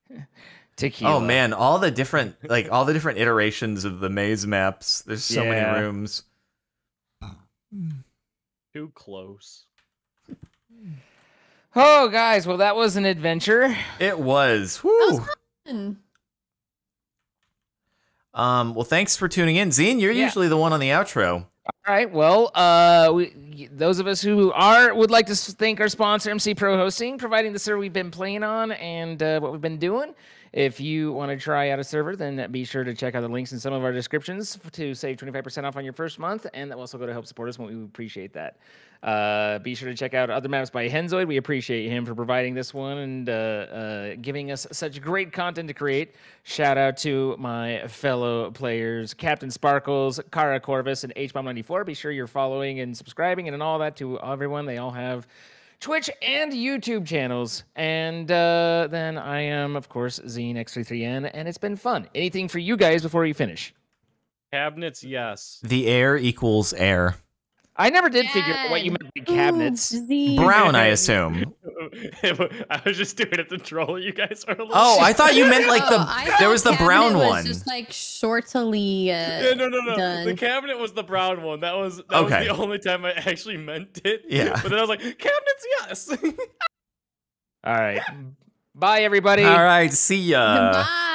Tequila. Oh man, all the different like all the different iterations of the maze maps. There's so Yeah. many rooms. Too close. Oh, guys. Well, that was an adventure. It was. was Woo. fun. Um. Well, thanks for tuning in, Zine. You're Yeah. usually the one on the outro. All right. Well, uh, we, those of us who are would like to thank our sponsor, MC Pro Hosting, providing the server we've been playing on and uh, what we've been doing. If you want to try out a server, then be sure to check out the links in some of our descriptions to save 25% off on your first month. And that will also go to help support us, we appreciate that. Uh, be sure to check out other maps by Henzoid. We appreciate him for providing this one and uh, uh, giving us such great content to create. Shout out to my fellow players, Captain Sparklez, Kara Corvus, and HBomb94. Be sure you're following and subscribing and all that to everyone. They all have Twitch and YouTube channels. And uh, then I am, of course, ZeneX33N, and it's been fun. Anything for you guys before you finish? Cabinets, yes. The air equals air. I never did figure out what you meant by cabinets. Ooh, Brown, I assume. I was just doing it to troll you guys. Are a Oh, I thought you meant like I the thought there was the cabinet brown was one. Just like shortly. Uh, Yeah, no, no, no. done. The cabinet was the brown one. That was that Okay. was the only time I actually meant it. Yeah. But then I was like, cabinets, yes. All right. Bye, everybody. All right, see ya. Bye.